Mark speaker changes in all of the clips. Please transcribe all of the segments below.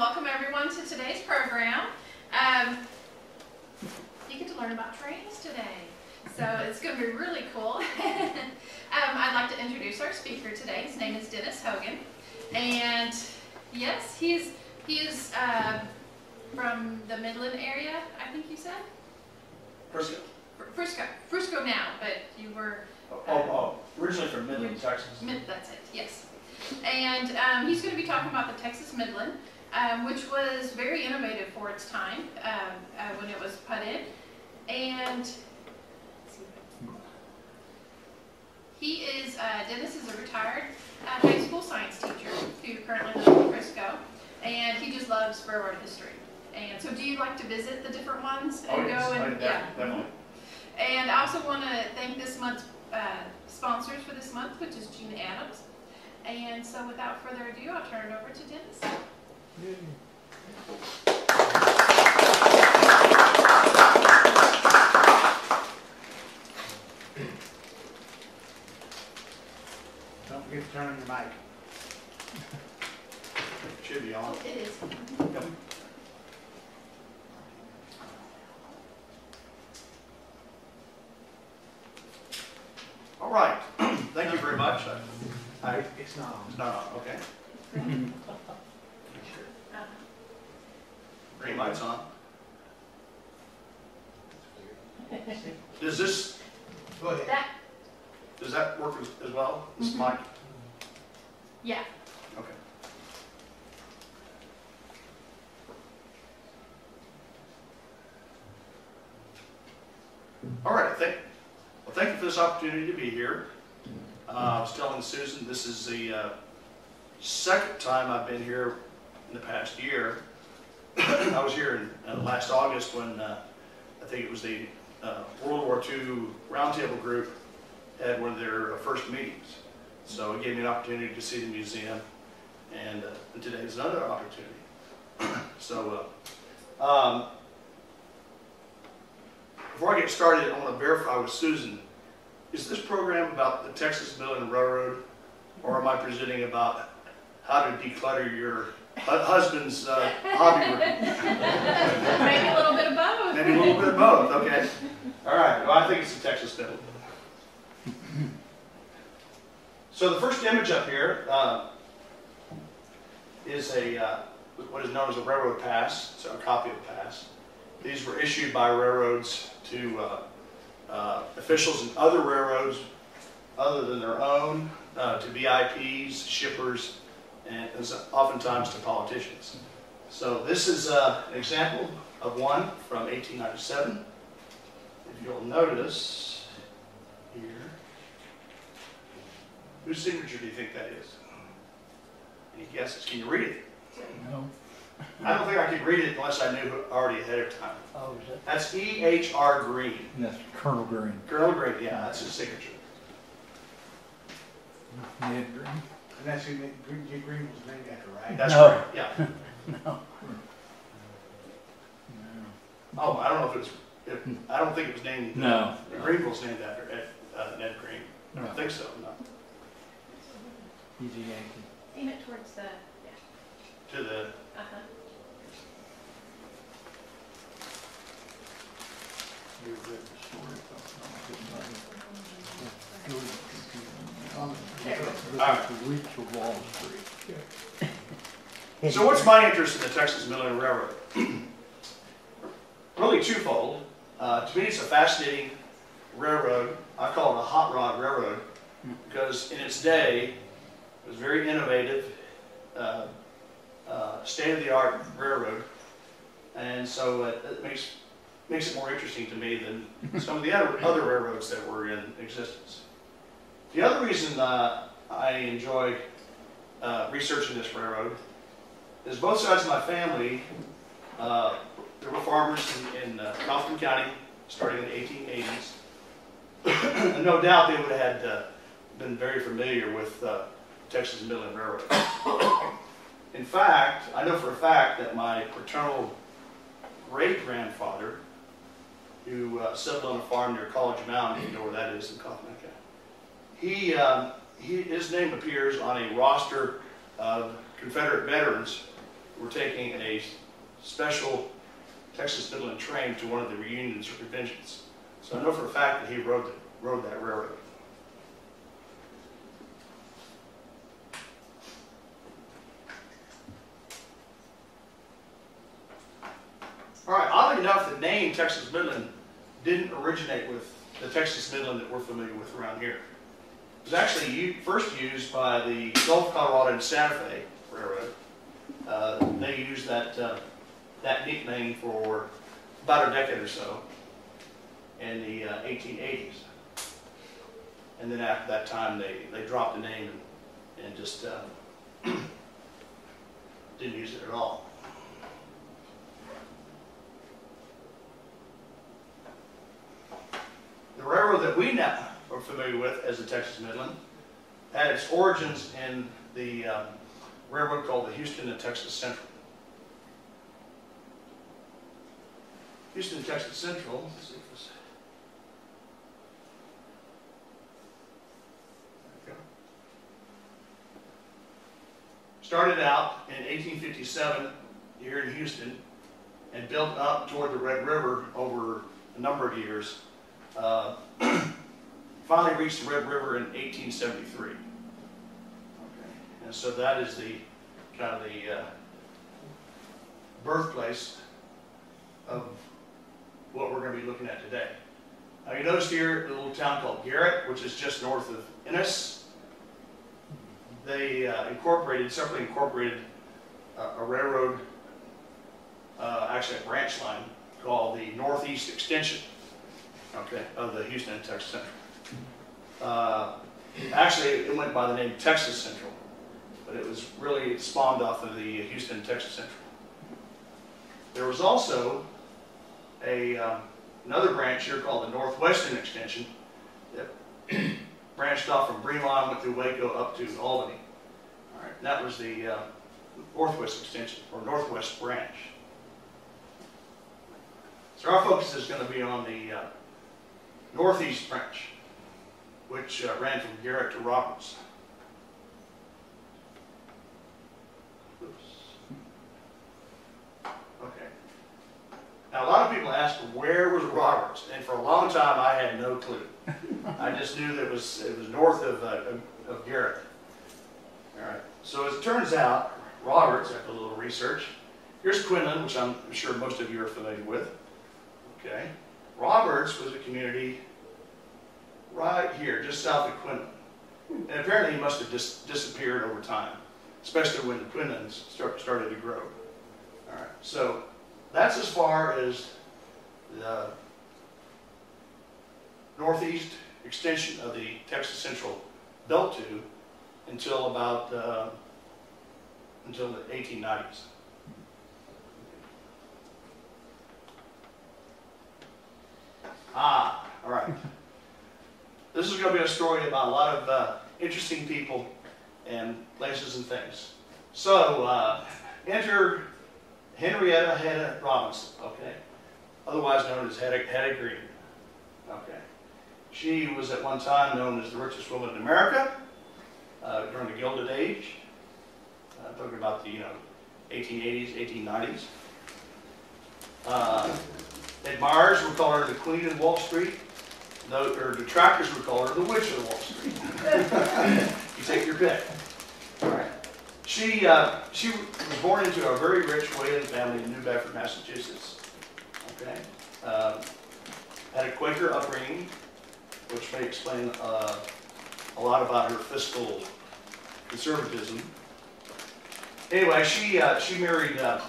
Speaker 1: welcome everyone to today's program. Um, you get to learn about trains today, so it's going to be really cool. um, I'd like to introduce our speaker today. His name is Dennis Hogan, and yes, he's he is uh, from the Midland area. I think you said
Speaker 2: Frisco.
Speaker 1: Frisco, Frisco now, but you were
Speaker 2: Oh, oh, originally from Midland, Texas.
Speaker 1: Mid, that's it, yes. And um, he's going to be talking about the Texas Midland, um, which was very innovative for its time um, uh, when it was put in. And he is, uh, Dennis is a retired uh, high school science teacher who currently lives in Frisco. And he just loves railroad history. And so do you like to visit the different ones and
Speaker 2: Oh, yes,
Speaker 1: go and,
Speaker 2: def-
Speaker 1: yeah.
Speaker 2: definitely.
Speaker 1: And I also want to thank this month's uh, sponsors for this month, which is Gene Adams. And so without further ado, I'll turn it over to Dennis.
Speaker 3: Don't forget to turn on your mic.
Speaker 2: Should be on.
Speaker 1: Oh, it is.
Speaker 2: All right, thank you very much. I, I-
Speaker 3: It's not on.
Speaker 2: it's not on, okay. Green light's on. Does this,
Speaker 3: Go ahead.
Speaker 1: That,
Speaker 2: does that work as, as well? This
Speaker 1: Mhm.
Speaker 2: mic?
Speaker 1: yeah.
Speaker 2: Okay. All right, thank, well, thank you for this opportunity to be here. Uh, I was telling Susan, this is the uh, second time I've been here in the past year. I was here in uh, last August when uh, I think it was the uh, World War II Roundtable Group had one of their uh, first meetings. So it gave me an opportunity to see the museum, and, uh, and today is another opportunity. so, uh, um, before I get started, I want to verify with Susan, is this program about the Texas Midland Railroad, or am I presenting about how to declutter your husband's uh, hobby room?
Speaker 1: Maybe a little bit of both.
Speaker 2: Maybe a little bit of both, okay. All right, well, I think it's a Texas Midland. So the first image up here uh, is a, uh, what is known as a railroad pass, so a copy of a pass. These were issued by railroads to uh, uh, officials in other railroads other than their own, uh, to VIPs, shippers, and oftentimes to politicians. So this is uh, an example of one from 1897. If you'll notice here, whose signature do you think that is? Any guesses? Can you read it?
Speaker 4: No.
Speaker 2: I don't think I could read it unless I knew it already ahead of time.
Speaker 4: Oh, is that?
Speaker 2: That's E H R Green.
Speaker 4: That's Colonel Green.
Speaker 2: Colonel Green, yeah, that's his signature.
Speaker 4: Ned Green.
Speaker 3: And that's who Nick Green, Dick Green was named after, right?
Speaker 2: That's
Speaker 4: No.
Speaker 2: correct, yeah.
Speaker 4: No.
Speaker 2: Oh, I don't know if it was, if, I don't think it was named.
Speaker 4: No.
Speaker 2: Greenville's named after Ed, uh, Ned Green. I don't think so, no.
Speaker 4: He's a Yankee.
Speaker 1: Aim it towards the, yeah,
Speaker 2: To the,
Speaker 1: uh-huh.
Speaker 4: You read the story about
Speaker 1: There it
Speaker 4: This
Speaker 2: Alright.
Speaker 4: reach Wall Street.
Speaker 2: So what's my interest in the Texas Midland Railroad? really twofold. Uh, to me, it's a fascinating railroad. I call it a hot rod railroad because in its day, it was very innovative, uh, uh, state-of-the-art railroad, and so uh, it makes makes it more interesting to me than some of the other, other railroads that were in existence. The other reason uh, I enjoy uh, researching this railroad is both sides of my family, uh, there were farmers in, in uh, Kaufman County starting in the 1880s. and no doubt they would have had uh, been very familiar with uh, Texas Midland Railroad. in fact, I know for a fact that my paternal great grandfather, who uh, settled on a farm near College Mound, you know where that is in Kaufman he, um, he, his name appears on a roster of Confederate veterans who were taking a special Texas Midland train to one of the reunions or conventions. So I know for a fact that he rode, the- rode that railroad. All right, oddly enough, the name Texas Midland didn't originate with the Texas Midland that we're familiar with around here. It was actually first used by the Gulf Colorado and Santa Fe Railroad. Uh, They used that, uh, that nickname for about a decade or so in the uh, 1880s. And then after that time, they, they dropped the name and, and just uh, didn't use it at all. The railroad that we now are familiar with as the Texas Midland had its origins in the um, railroad called the Houston and Texas Central. Houston and Texas Central. Started out in 1857 here in Houston and built up toward the Red River over a number of years. Uh, finally reached the Red River in 1873. Okay. And so that is the kind of the uh, birthplace of what we're going to be looking at today. Now you notice here a little town called Garrett, which is just north of Ennis. They uh, incorporated, separately incorporated a, a railroad, uh, actually a branch line called the Northeast Extension okay, of the Houston and Texas Central. Uh, actually, it went by the name Texas Central, but it was really spawned off of the Houston Texas Central. There was also a, um, another branch here called the Northwestern Extension that branched off from Bremond, went through Waco up to Albany. All right, that was the uh, Northwest Extension, or Northwest Branch. So our focus is going to be on the uh, Northeast Branch, which uh, ran from Garrett to Roberts. Okay. Now, a lot of people ask, where was Roberts? And for a long time, I had no clue. I just knew that it was, it was north of, uh, of- of Garrett. All right. So as it turns out, Roberts, after a little research, here's Quinlan, which I'm sure most of you are familiar with. Okay. Roberts was a community right here, just south of Quinlan. And apparently he must have dis- disappeared over time, especially when the Quinlans start, started to grow. All right, so that's as far as the northeast extension of the Texas Central Belt to until about, uh, until the 1890s. Ah, all right. This is going to be a story about a lot of uh, interesting people and places and things. So, uh, enter Henrietta Hetty Robinson, okay? Otherwise known as Hetty, Hetty Green, okay? She was at one time known as the richest woman in America uh, during the Gilded Age. Uh, talking about the, you know, 1880s, 1890s. Uh, admirers would call her the Queen of Wall Street. No, or detractors would call her the Witch of Wall Street. you take your pick. All right. She, uh, she was born into a very rich Whalen family in New Bedford, Massachusetts. Okay. Uh, had a Quaker upbringing, which may explain uh, a lot about her fiscal conservatism. Anyway, she, uh, she married uh,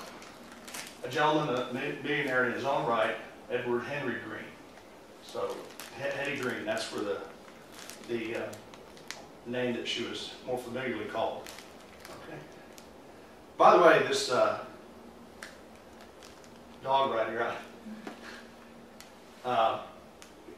Speaker 2: a gentleman, a mi- millionaire in his own right, Edward Henry Green. So, Hetty Green, that's where the, the uh, name that she was more familiarly called. Okay. By the way, this uh, dog right here, I- uh,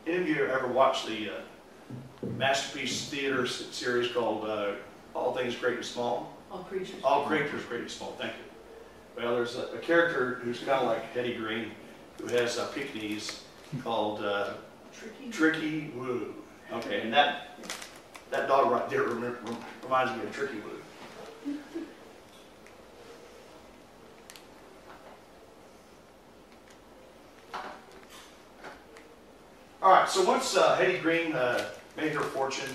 Speaker 2: any of you ever watched the uh, Masterpiece Theater series called uh, All Things Great and Small?
Speaker 5: All creatures.
Speaker 2: All creatures great and small, thank you. Well, there's a, a character who's kind of like Hetty Green, who has a Pekingese called uh,
Speaker 5: Tricky.
Speaker 2: Tricky Woo. Okay, and that that dog right there reminds me of Tricky Woo. All right, so once uh, Hetty Green uh, made her fortune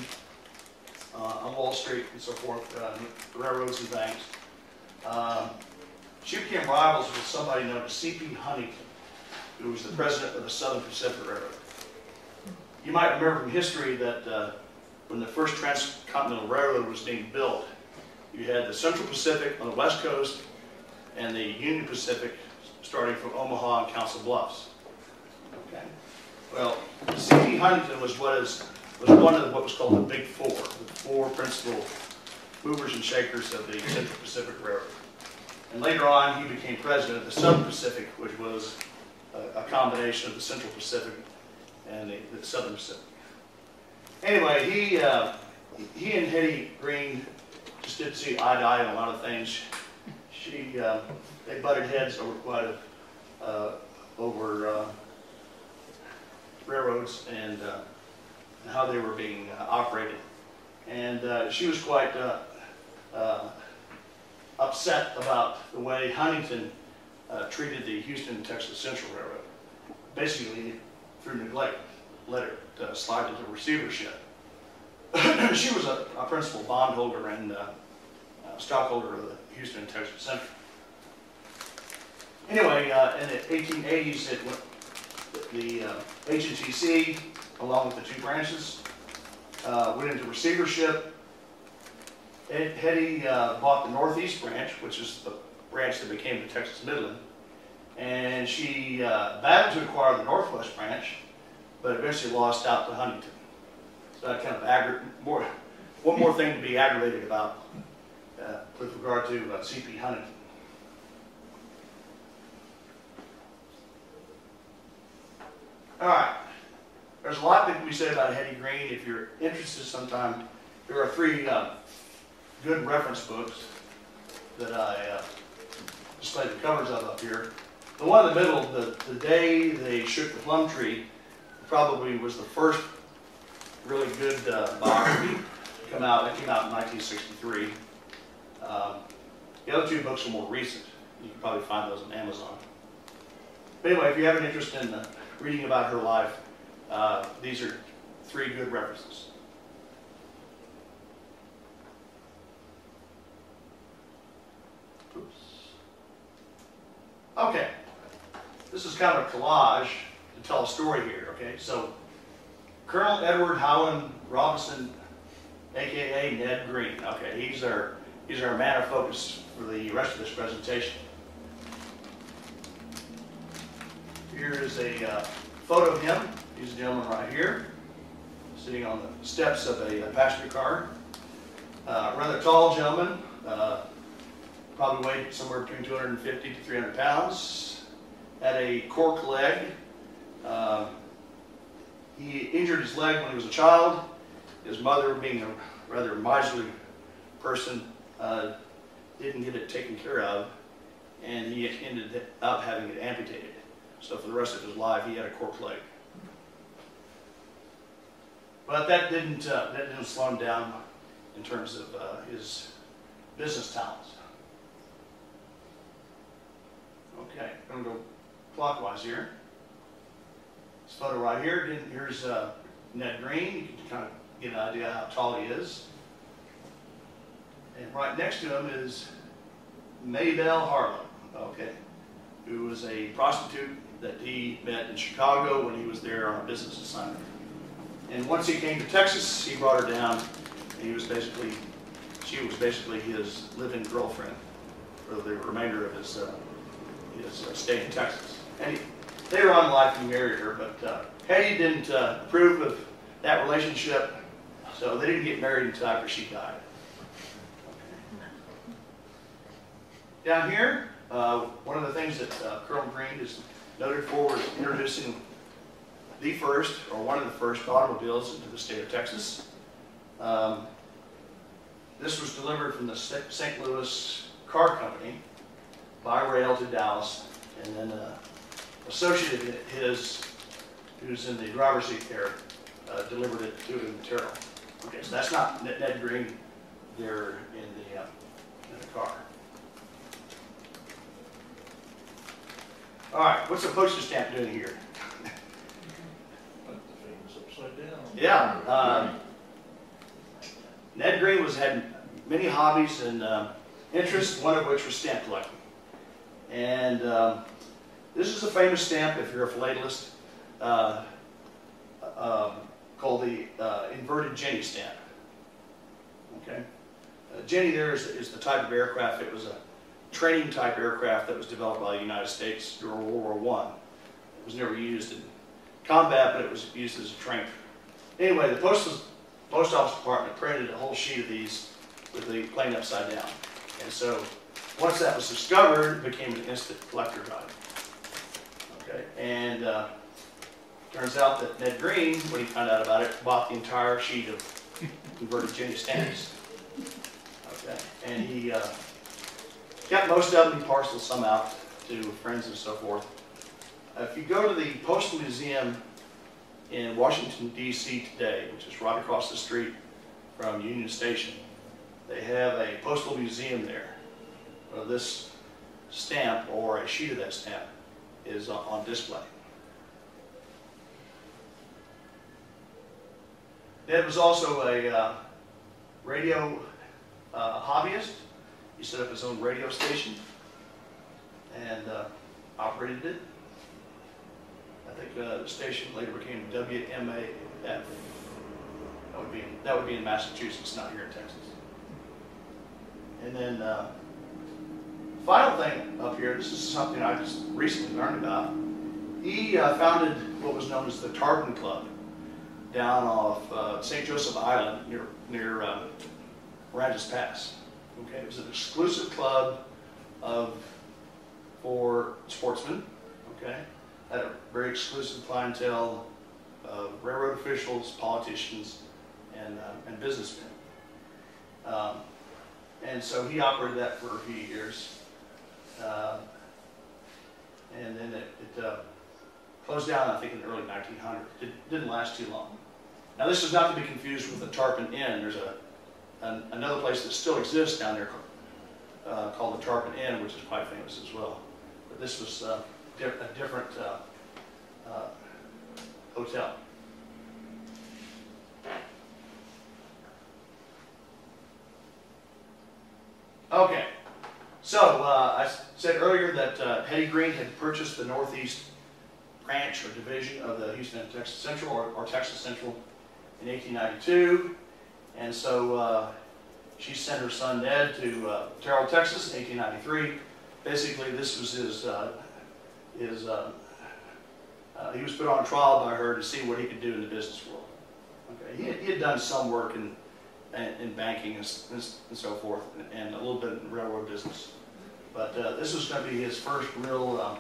Speaker 2: uh, on Wall Street and so forth, uh, railroads and banks, um, she became rivals with somebody known as C.P. Huntington, who was the president of the Southern Pacific Railroad. You might remember from history that uh, when the first transcontinental railroad was being built, you had the Central Pacific on the west coast and the Union Pacific starting from Omaha and Council Bluffs. Okay. Well, C.P. Huntington was what is was one of what was called the Big Four, the four principal movers and shakers of the Central Pacific Railroad. And later on, he became president of the Southern Pacific, which was a, a combination of the Central Pacific and the, the Southern Pacific. Anyway, he uh, he and Hetty Green just didn't see eye to eye on a lot of things. She uh, they butted heads over quite a uh, over uh, railroads and uh, how they were being uh, operated. And she was quite upset about the way Huntington treated the Houston Texas Central Railroad. Basically, through neglect, let it uh, slide into receivership. she was a, a principal bondholder and uh, stockholder of the Houston Texas Central. Anyway, uh, in the 1880s, it went, the uh, HNTC, along with the two branches, uh, went into receivership. Ed- Hetty uh, bought the Northeast branch, which is the branch that became the Texas Midland, and she uh, battled to acquire the Northwest branch, but eventually lost out to Huntington. So that kind of aggra- more, one more thing to be aggravated about uh, with regard to uh, C.P. Huntington. All right. There's a lot that can be said about Hetty Green. If you're interested sometime, there are three uh, good reference books that I uh, displayed the covers of up here. The one in the middle, the, the day they shook the plum tree, probably was the first really good uh, biography to come out. It came out in 1963. Um, the other two books are more recent. You can probably find those on Amazon. But anyway, if you have an interest in uh, reading about her life, uh, these are three good references. Oops. Okay, this is kind of a collage to tell a story here, okay? So Colonel Edward Howland Robinson, AKA Ned Green, okay, he's our, he's our man of focus for the rest of this presentation. Here is a uh, photo of him. He's a gentleman right here, sitting on the steps of a a passenger car. Uh, Rather tall gentleman, uh, probably weighed somewhere between 250 to 300 pounds. Had a cork leg. Uh, He injured his leg when he was a child. His mother, being a rather miserly person, uh, didn't get it taken care of, and he ended up having it amputated. So for the rest of his life, he had a cork leg. But that didn't, uh, that didn't slow him down in terms of uh, his business talents. Okay, I'm gonna go clockwise here. This photo right here, here's uh, Ned Green. You can kind of get an idea how tall he is. And right next to him is Mabel Harlow, okay, who was a prostitute that he met in Chicago when he was there on a business assignment. And once he came to Texas, he brought her down, and he was basically, she was basically his living girlfriend for the remainder of his, uh, his uh, stay in Texas. On in life, he married her, but uh, Hetty didn't uh, approve of that relationship, so they didn't get married until after she died. Down here, uh, one of the things that uh, Colonel Green is noted for was introducing the first, or one of the first automobiles into the state of Texas. Um, This was delivered from the St. St. Louis Car Company by rail to Dallas, and then uh, associate of his, who's in the driver's seat there, uh, delivered it to him in Terrell. Okay, so that's not Ned Green there in the, uh, in the car. All right, what's the postage stamp doing here? Yeah. Uh, Ned Green was had many hobbies and uh, interests, one of which was stamp collecting. And um, this is a famous stamp, if you're a philatelist, uh, um, called the uh, inverted Jenny stamp. Okay? Uh, Jenny there is, is the type of aircraft, it was a training type aircraft that was developed by the United States during World War I. It was never used in combat, but it was used as a trainer. Anyway, the postal, post office department printed a whole sheet of these with the plane upside down. And so, once that was discovered, it became an instant collector's item. Okay, and uh, turns out that Ned Green, when he found out about it, bought the entire sheet of inverted Jenny stamps. Okay, and he uh, kept most of them, he parceled some out to friends and so forth. Uh, If you go to the Postal Museum in Washington DC today, which is right across the street from Union Station, they have a postal museum there. Uh, This stamp or a sheet of that stamp is on- display. Ned was also a uh, radio uh, hobbyist. He set up his own radio station and uh, operated it. I think uh, the station later became WMAF. That would be, that would be in Massachusetts, not here in Texas. And then, uh, final thing up here, this is something I just recently learned about. He uh, founded what was known as the Tarpon Club down off uh, St. Joseph Island near, near uh, Aransas Pass. Okay, it was an exclusive club of, for sportsmen, okay? Had a very exclusive clientele of railroad officials, politicians, and, uh, and businessmen. Um, and so he operated that for a few years. Uh, and then it, it uh, closed down, I think, in the early 1900s. It didn't last too long. Now, this is not to be confused with the Tarpon Inn. There's a, an, another place that still exists down there uh, called the Tarpon Inn, which is quite famous as well. But this was uh, di- a different uh, uh, hotel. Okay, so uh, I said earlier that uh, Hetty Green had purchased the northeast branch or division of the Houston and Texas Central, or, or Texas Central, in 1892, and so uh, she sent her son Ned to uh, Terrell, Texas, in 1893. Basically, this was his uh, his uh, uh, he was put on trial by her to see what he could do in the business world. Okay, he had, he had done some work in in, in banking and, and so forth, and, and a little bit in railroad business. But uh, this was going to be his first real um,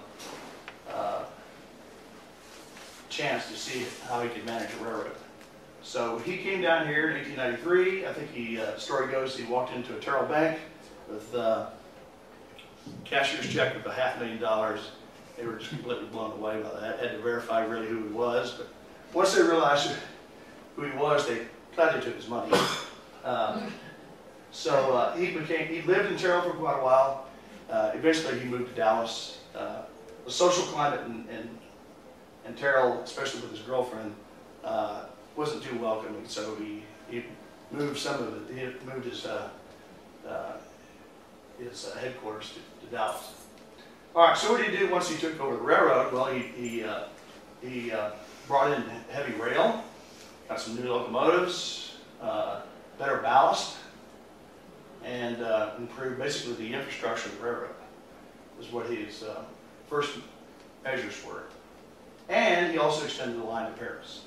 Speaker 2: uh, chance to see how he could manage a railroad. So he came down here in 1893. I think he, uh, the story goes, he walked into a Terrell Bank with uh, cashier's check of a half million dollars. They were just completely blown away by that. Had to verify really who he was, but once they realized who he was, they gladly took his money. Um, so uh, he became, he lived in Terrell for quite a while. Uh, eventually, he moved to Dallas. Uh, the social climate in, in, in Terrell, especially with his girlfriend, uh, wasn't too welcoming. So he, he moved some of it. He moved his uh, uh, his uh, headquarters to, to Dallas. All right. So what did he do once he took over the railroad? Well, he he he brought in heavy rail, got some new locomotives, better ballast, and uh, improved basically the infrastructure of the railroad. Was what his uh, first measures were. And he also extended the line to Paris,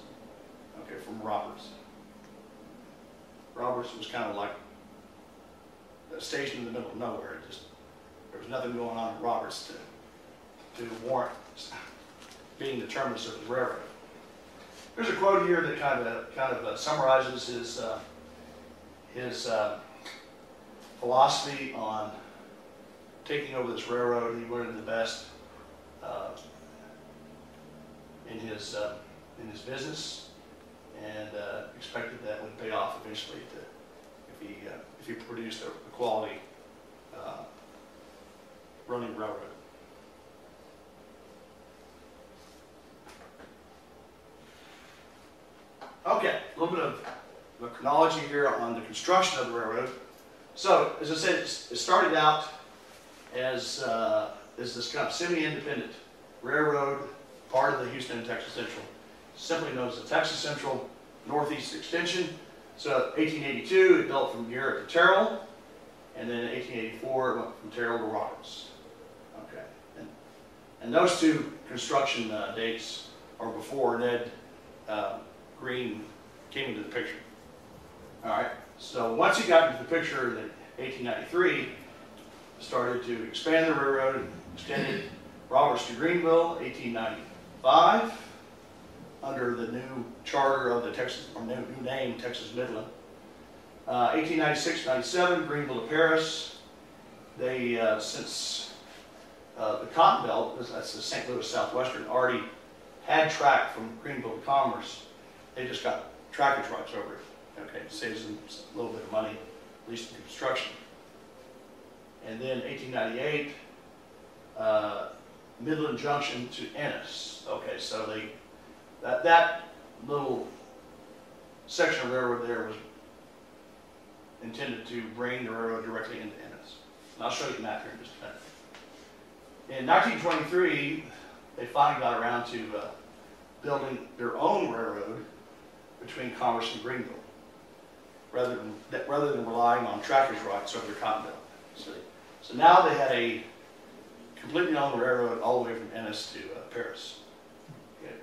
Speaker 2: okay, from Roberts. Roberts was kind of like a station in the middle of nowhere. It just there was nothing going on in Roberts to to warrant being the terminus of the railroad. There's a quote here that kind of kind of uh, summarizes his uh, his uh, philosophy on taking over this railroad. He wanted the best uh, in his uh, in his business, and uh, expected that would pay off eventually to, if he uh, if he produced a, a quality uh, running railroad. Okay, a little bit of the chronology here on the construction of the railroad. So, as I said, it started out as, uh, as this kind of semi-independent railroad, part of the Houston and Texas Central, simply known as the Texas Central Northeast Extension. So 1882, it built from Garrett to Terrell, and then in 1884, it went from Terrell to Roberts. Okay, and, and those two construction uh, dates are before Ned uh, Green came into the picture. All right, so once he got into the picture in 1893, started to expand the railroad and extended Roberts to Greenville, 1895, under the new charter of the Texas, or new, new name, Texas Midland. Uh, 1896, 97, Greenville to Paris. They, uh, since uh, the Cotton Belt, that's the St. Louis Southwestern, already had track from Greenville to Commerce, they just got trackage rights over it. Okay, saves them a little bit of money, at least in construction. And then 1898, uh, Midland Junction to Ennis. Okay, so they, that, that little section of railroad there was intended to bring the railroad directly into Ennis. And I'll show you the map here in just a minute. In 1923, they finally got around to uh, building their own railroad between Commerce and Greenville, rather than, that- rather than relying on trackage rights over the Cotton Belt. So, so now they had a completely owned railroad all the way from Ennis to uh, Paris. Okay.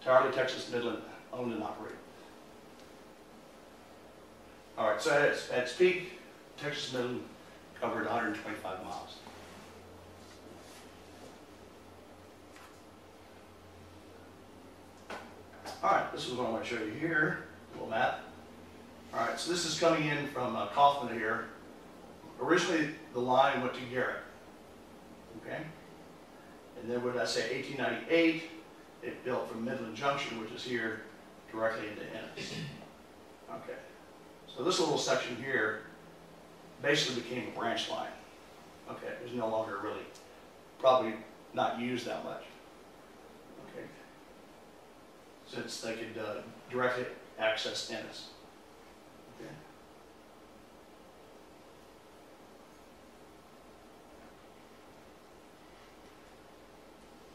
Speaker 2: Entirely Texas Midland owned and operated. All right, so at its, at its peak, Texas Midland covered 125 miles. All right, this is what I want to show you here, a little map. All right, so this is coming in from uh, Kaufman here. Originally, the line went to Garrett, okay? And then what I say, 1898, it built from Midland Junction, which is here, directly into Ennis. Okay, so this little section here basically became a branch line. Okay, it was no longer really, probably not used that much. Okay. Since they could uh, directly access Ennis. Okay.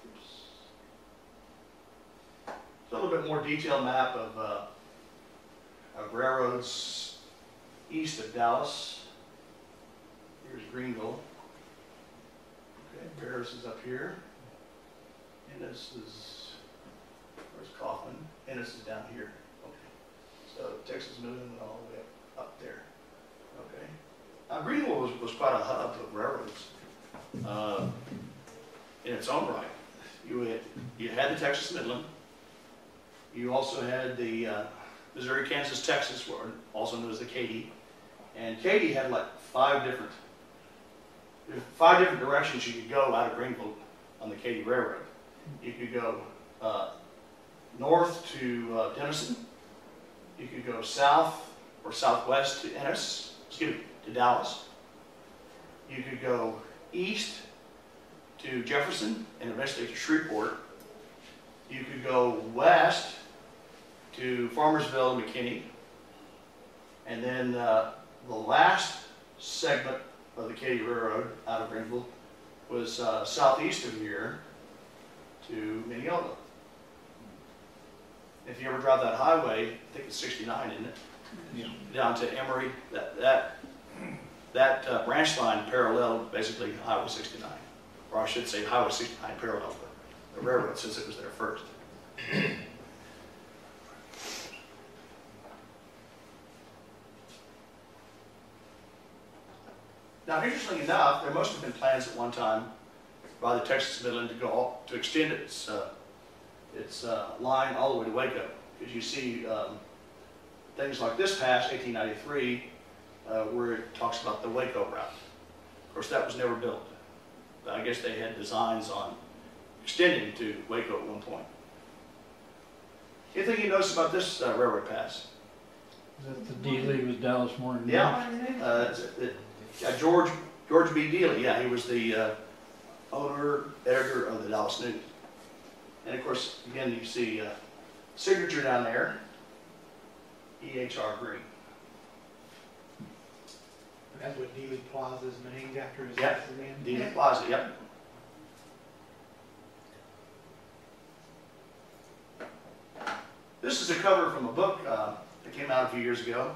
Speaker 2: Oops. A little bit more detailed map of, uh, of railroads east of Dallas. Here's Greenville. Okay, Paris is up here. Ennis is, where's Kaufman? Ennis is down here. Okay. So Texas Midland went all the way up, up there. Okay. Now Greenville was, was quite a hub of railroads, uh, in its own right. You had, you had the Texas Midland. You also had the, uh, Missouri, Kansas, Texas, also known as the Katy. And Katy had like five different, five different directions you could go out of Greenville on the Katy Railroad. You could go uh, north to uh, Denison. You could go south or southwest to Ennis, excuse me, to Dallas. You could go east to Jefferson and eventually to Shreveport. You could go west to Farmersville and McKinney. And then uh, the last segment of the Katy Railroad out of Greenville was uh, southeast of here to Mineola. If you ever drive that highway, I think it's 69, isn't it?
Speaker 4: Yeah.
Speaker 2: Down to Emory, that, that, that uh, branch line paralleled basically Highway 69. Or I should say Highway 69 paralleled the- the railroad since it was there first. Now, interestingly enough, there must have been plans at one time by the Texas Midland to go, all- to extend its, uh, its uh, line all the way to Waco. Because you see um, things like this pass, 1893, uh, where it talks about the Waco route. Of course, that was never built. But I guess they had designs on extending to Waco at one point. Anything you notice about this uh, railroad pass?
Speaker 4: Is that the Dealey with Dallas Morning?
Speaker 2: Yeah. Uh, it- uh, George, George B. Dealey, yeah, he was the uh, owner, editor of the Dallas News. And of course, again, you see uh, signature down there. EHR Green.
Speaker 3: That's what Dealey Plaza is named after, is
Speaker 2: Yep.
Speaker 3: that name?
Speaker 2: Dealey Plaza, yep. This is a cover from a book uh, that came out a few years ago.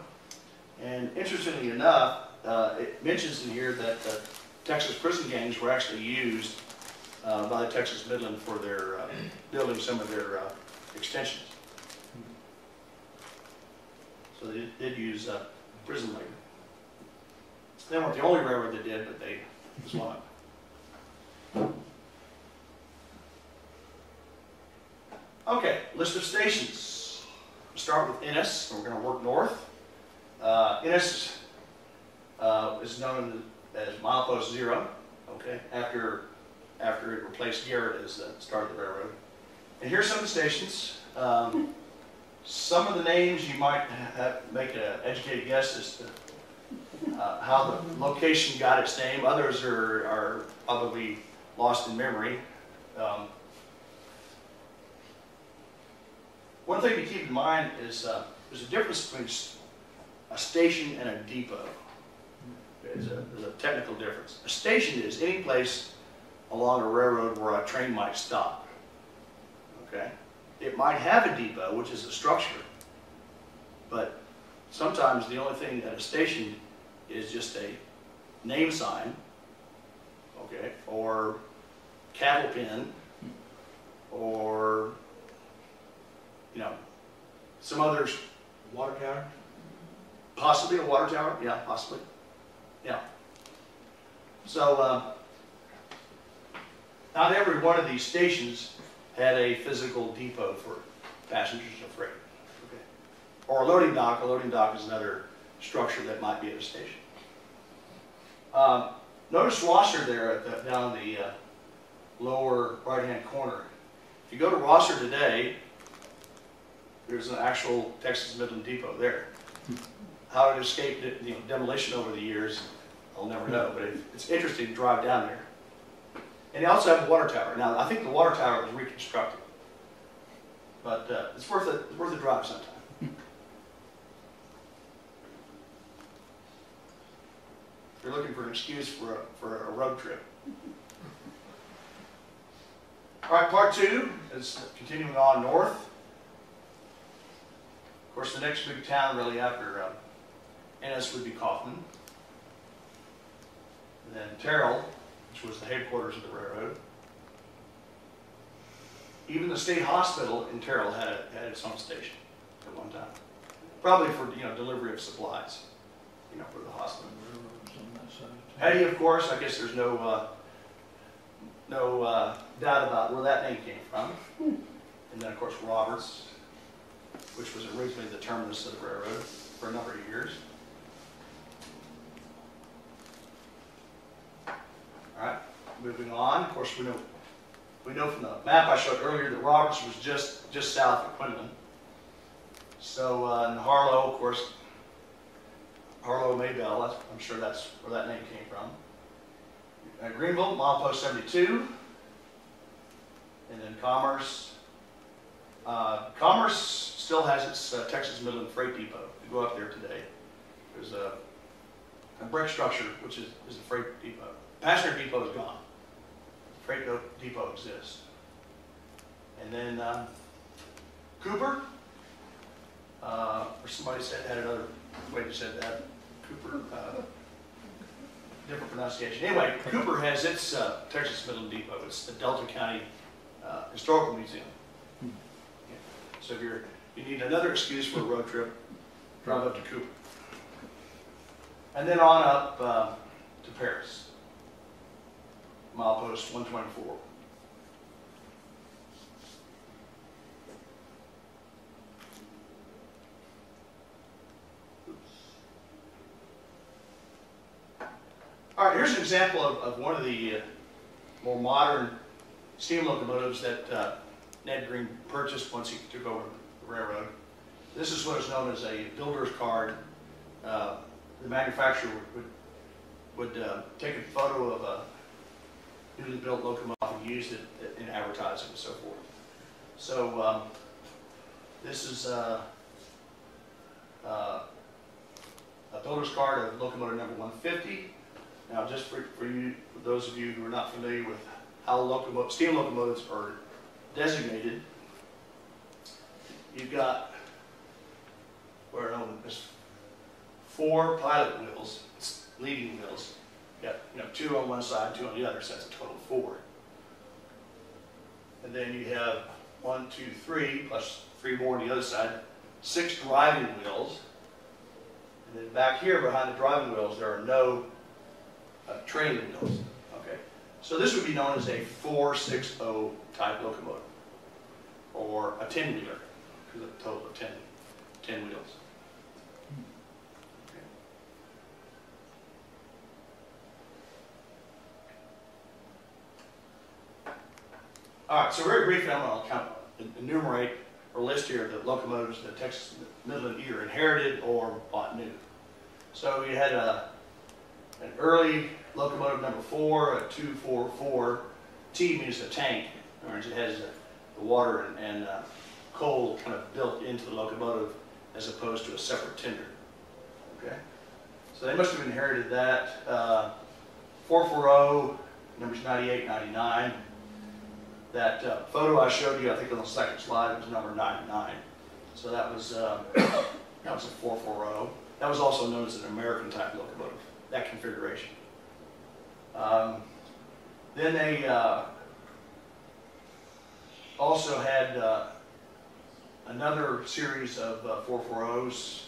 Speaker 2: And interestingly enough, uh, it mentions in here that Texas prison gangs were actually used uh, by the Texas Midland for their, uh, building some of their uh, extensions. So they did use uh, prison labor. They weren't the only railroad that did, but they was one. Okay, list of stations. We'll start with Ennis, and we're gonna work north. Uh, Ennis, uh, is known as milepost zero, okay, after, after it replaced Garrett as the start of the railroad. And here's some of the stations. Um, some of the names you might have, make an educated guess as to uh, how the location got its name. Others are, are probably lost in memory. Um, one thing to keep in mind is uh, there's a difference between a station and a depot. There's a, there's a technical difference. A station is any place along a railroad where a train might stop. Okay? It might have a depot, which is a structure, but sometimes the only thing at a station is just a name sign, okay, or cattle pen, or, you know, some others,
Speaker 3: Water tower?
Speaker 2: possibly a water tower, yeah, possibly, yeah. So, uh, not every one of these stations had a physical depot for passengers or freight, okay? Or a loading dock, a loading dock is another structure that might be at a station. Um, Notice Rosser there at the, down the uh, lower right-hand corner. If you go to Rosser today, there's an actual Texas Midland Depot there. How it escaped you know, demolition over the years, I'll never know, but it- it's interesting to drive down there. And they also have a water tower. Now, I think the water tower was reconstructed. But uh, it's worth a, it's worth a drive sometime. If you're looking for an excuse for a, for a road trip. All right, part two is continuing on north. Of course, the next big town really after uh, Ennis would be Kaufman. And then Terrell, which was the headquarters of the railroad. Even the state hospital in Terrell had, a- had its own station at one time. Probably for, you know, delivery of supplies, you know, for the hospital.
Speaker 4: Railroads on that side.
Speaker 2: Hetty, of course, I guess there's no, uh, no uh, doubt about where that name came from. And then, of course, Roberts, which was originally the terminus of the railroad for a number of years. All right, moving on, of course, we know, we know from the map I showed earlier that Roberts was just, just south of Quinlan. So, uh, in Harlow, of course, Harlow Mabel, I'm sure that's where that name came from. Greenville, milepost 72. And then Commerce. Uh, Commerce still has its uh, Texas Midland Freight Depot. You go up there today. There's a, a brick structure, which is, is the freight depot. Passenger depot is gone. Freight depot exists. And then um, Cooper, uh, or somebody said, had another way to say that. Cooper, uh, different pronunciation. Anyway, Cooper has its uh, Texas Midland Depot. It's the Delta County uh, Historical Museum. Yeah. So if you're, you need another excuse for a road trip, drive up to Cooper. And then on up uh, to Paris. Milepost 124. All right, here's an example of, of one of the uh, more modern steam locomotives that uh, Ned Green purchased once he took over the railroad. This is what is known as a builder's card. Uh, the manufacturer would, would, would uh, take a photo of a newly built locomotive and use it in advertising and so forth. So um, this is uh, uh, a builder's card of locomotive number 150. Now, just for, for you, for those of you who are not familiar with how locomotive, steam locomotives are designated, you've got, where known as four pilot wheels, leading wheels. Got, you know, two on one side, two on the other, so that's a total of four. And then you have one, two, three, plus three more on the other side, six driving wheels. And then back here behind the driving wheels, there are no uh, trailing wheels. Okay, so this would be known as a 460 type locomotive, or a 10 wheeler, because a total of 10, 10 wheels. All right, so very briefly, I'm going to kind of enumerate or list here the locomotives that Texas Midland either inherited or bought new. So we had a, an early locomotive number four, a 244. T means a tank. In it has the the water and, and uh, coal kind of built into the locomotive as opposed to a separate tender. Okay? So they must have inherited that. Uh, 440, numbers 98, 99. That uh, photo I showed you, I think on the second slide, was number 99. So that was, uh, that was a 440. That was also known as an American type locomotive, that configuration. Um, then they uh, also had uh, another series of uh, 440s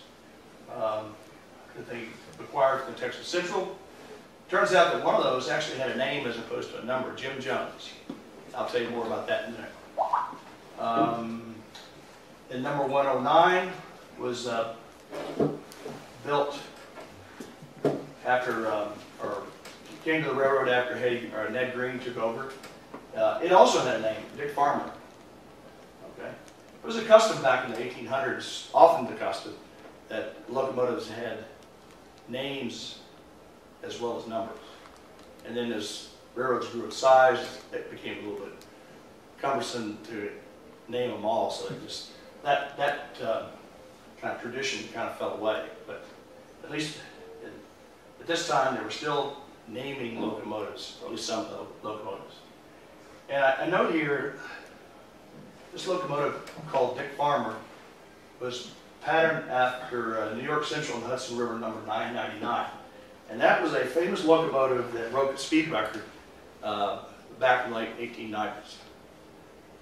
Speaker 2: um, that they acquired from Texas Central. Turns out that one of those actually had a name as opposed to a number, Jim Jones. I'll tell you more about that in a minute. Um, and number 109 was uh, built after, um, or came to the railroad after or Ned Green took over. Uh, it also had a name, Dick Farmer. Okay, it was a custom back in the 1800s, often the custom that locomotives had names as well as numbers. And then as railroads grew in size, it became a little bit cumbersome to name them all, so it just, that, that uh, kind of tradition kind of fell away. But at least at, at this time, they were still naming locomotives, or at least some of the locomotives. And I, I note here, this locomotive called Dick Farmer was patterned after uh, New York Central and Hudson River number 999. And that was a famous locomotive that broke a speed record uh, back in the late 1890s.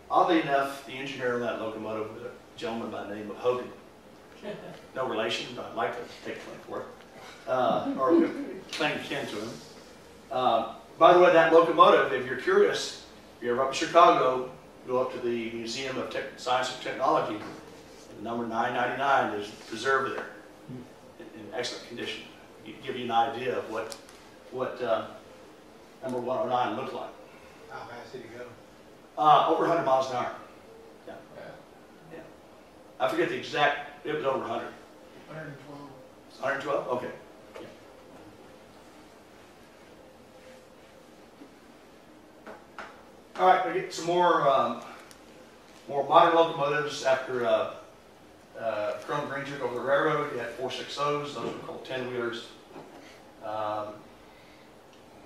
Speaker 2: Oddly enough, the engineer on that locomotive was a gentleman by the name of Hogan. No relation, but I'd like to take claim for it, uh, or claim kin to him. Uh, by the way, that locomotive, if you're curious, if you're up in Chicago, go up to the Museum of Tech Science and Technology. And number 999 is preserved there in, in excellent condition. It give you an idea of what what uh, number 109 looked like.
Speaker 3: How fast did it go?
Speaker 2: Uh, over 100 miles an hour. Yeah. yeah. Yeah. I forget the exact, it was over 100.
Speaker 1: 112.
Speaker 2: 112? Okay. Yeah. All right, we get some more, um, more modern locomotives after uh, uh, Colonel Green took over the railroad. He had 460s, those were called 10 wheelers. Um,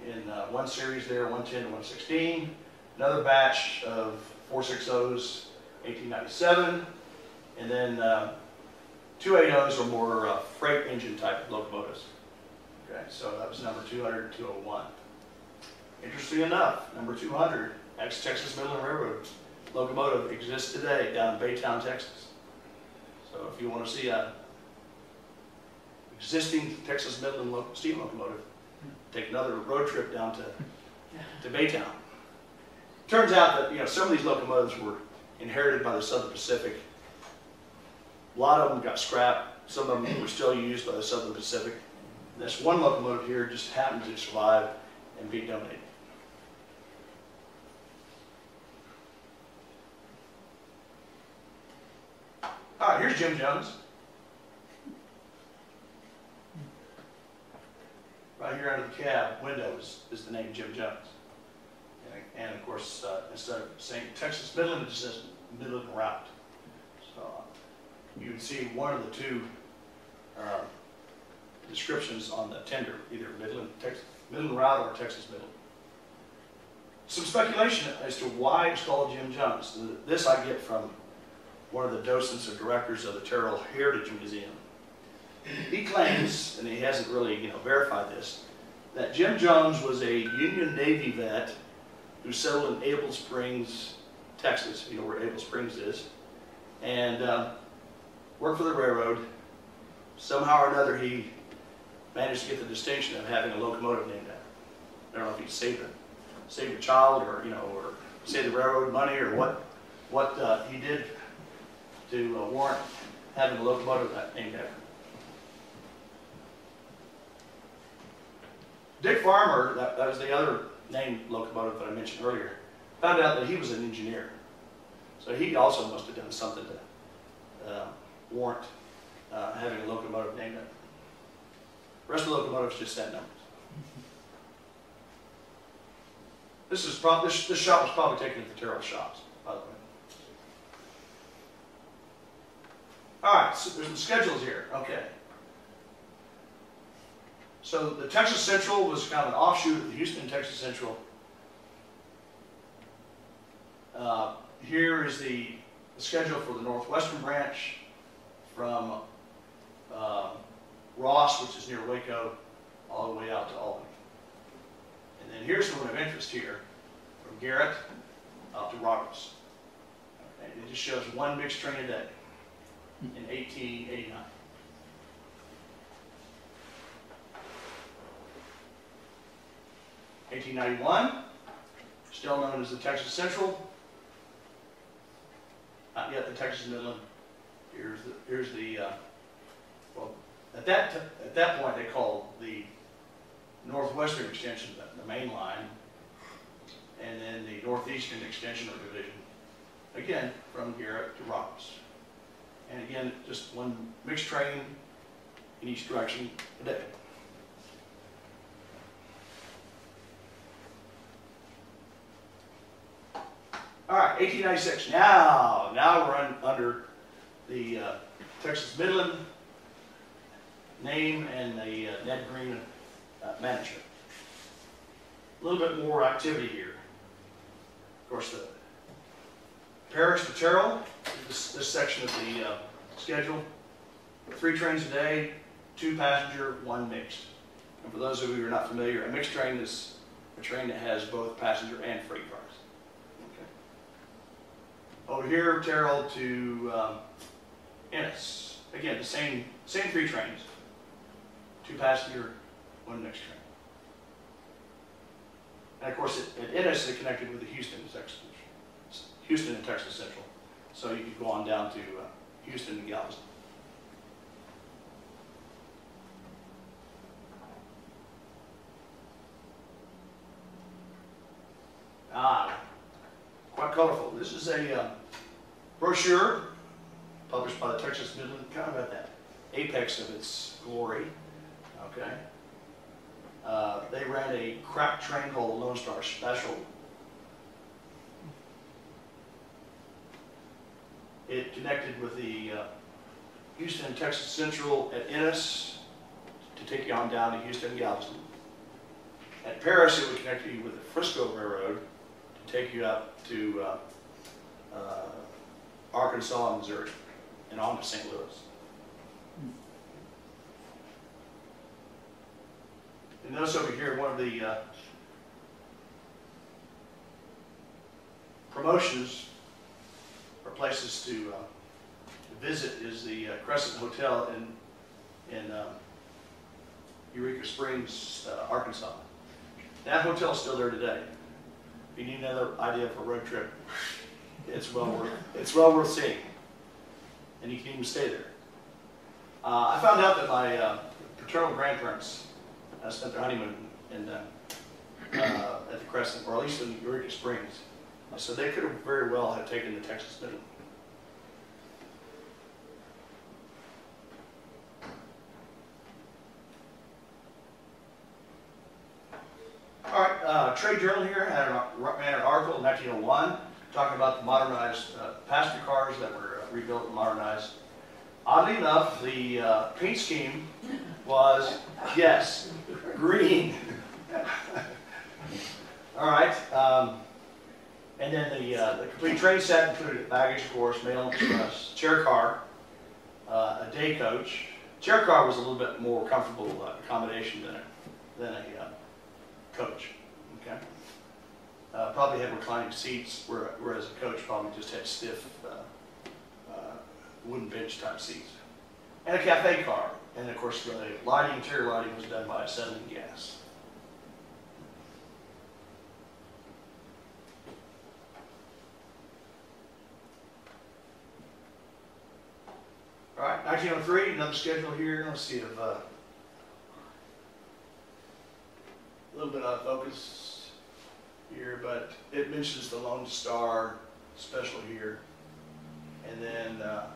Speaker 2: in uh, one series there, 110 to 116. Another batch of 460s, 1897. And then uh, 280s are more uh, freight engine type locomotives. Okay, so that was number 200 and 201. Interesting enough, number 200, ex-Texas Midland Railroad locomotive exists today down in Baytown, Texas. So if you want to see a existing Texas Midland lo steam locomotive, take another road trip down to, to Baytown. Turns out that you know some of these locomotives were inherited by the Southern Pacific. A lot of them got scrapped. Some of them were still used by the Southern Pacific. This one locomotive here just happened to survive and be donated. All right, here's Jim Jones. Right here under the cab window is, is the name Jim Jones. And, and of course, uh, instead of saying Texas Midland, it says Midland Route. So you can see one of the two uh, descriptions on the tender, either Midland, Texas, Midland Route or Texas Midland. Some speculation as to why it's called Jim Jones. This I get from one of the docents or directors of the Terrell Heritage Museum. He claims, and he hasn't really, you know, verified this, that Jim Jones was a Union Navy vet who settled in Able Springs, Texas, you know where Able Springs is, and uh, worked for the railroad. Somehow or another, he managed to get the distinction of having a locomotive named after. him. I don't know if he saved a saved a child, or you know, or saved the railroad money, or what what uh, he did to uh, warrant having a locomotive named after. him. Dick Farmer, that, that was the other named locomotive that I mentioned earlier, found out that he was an engineer. So he also must have done something to uh, warrant uh, having a locomotive named after. him. The rest of the locomotives just had numbers. This is prob, this, this shot was probably taken at the Terrell shops, by the way. All right, so there's some schedules here, okay. So the Texas Central was kind of an offshoot of the Houston Texas Central. Uh, Here is the schedule for the Northwestern branch from uh, Ross, which is near Waco, all the way out to Albany. And then here's the one of interest here, from Garrett out to Roberts. Okay, It just shows one mixed train a day in 1889. Eighteen ninety-one, still known as the Texas Central. Not yet the Texas Midland. Here's the, here's the, uh, well, at that, at that point, they called the northwestern extension the, the main line, and then the northeastern extension or division, again, from Garrett to Roberts. And again, just one mixed train in each direction a day. 1896. Now, now we're un, under the uh, Texas Midland name and the uh, Ned Green uh. A little bit more activity here. Of course, the Paris to Terrell, this, this section of the uh, schedule. Three trains a day, two passenger, one mixed. And for those of you who are not familiar, a mixed train is a train that has both passenger and freight cars. Here, Terrell to um, Ennis. Again, the same, same three trains. Two passenger, one next train. And of course, at at Ennis, they connected with the Houston, Texas, Houston and Texas Central. So you could go on down to uh, Houston and Galveston. Ah, quite colorful. This is a uh, brochure published by the Texas Midland, kind of at that apex of its glory. Okay. Uh, they ran a crack train called Lone Star Special. It connected with the uh, Houston Texas Central at Ennis to take you on down to Houston Galveston. At Paris, it would connect you with the Frisco Railroad take you up to uh, uh, Arkansas and Missouri and on to St. Louis. And notice over here, one of the uh, promotions or places to uh, visit is the uh, Crescent Hotel in, in um, Eureka Springs, uh, Arkansas. That hotel's still there today. If you need another idea for a road trip, it's well worth, it's well worth seeing. And you can even stay there. Uh, I found out that my uh, paternal grandparents uh, spent their honeymoon in, uh, uh, at the Crescent, or at least in Eureka Springs. So they could have very well have taken the Texas Midland. All right, uh, Trade Journal here had an, ran an article in 1901 talking about the modernized uh, passenger cars that were uh, rebuilt and modernized. Oddly enough, the uh, paint scheme was, yes, green. All right, um, and then the, uh, the complete train set included baggage, of course, mail and express, chair car, uh, a day coach. Chair car was a little bit more comfortable uh, accommodation than a, than a, uh, coach? Uh, probably had reclining seats, whereas a coach probably just had stiff, uh, uh, wooden bench type seats. And a cafe car, and of course, the lighting, interior lighting was done by acetylene gas. All right, 1903, another schedule here. Let's see if, uh, a little bit out of focus here, but it mentions the Lone Star special here. And then, uh,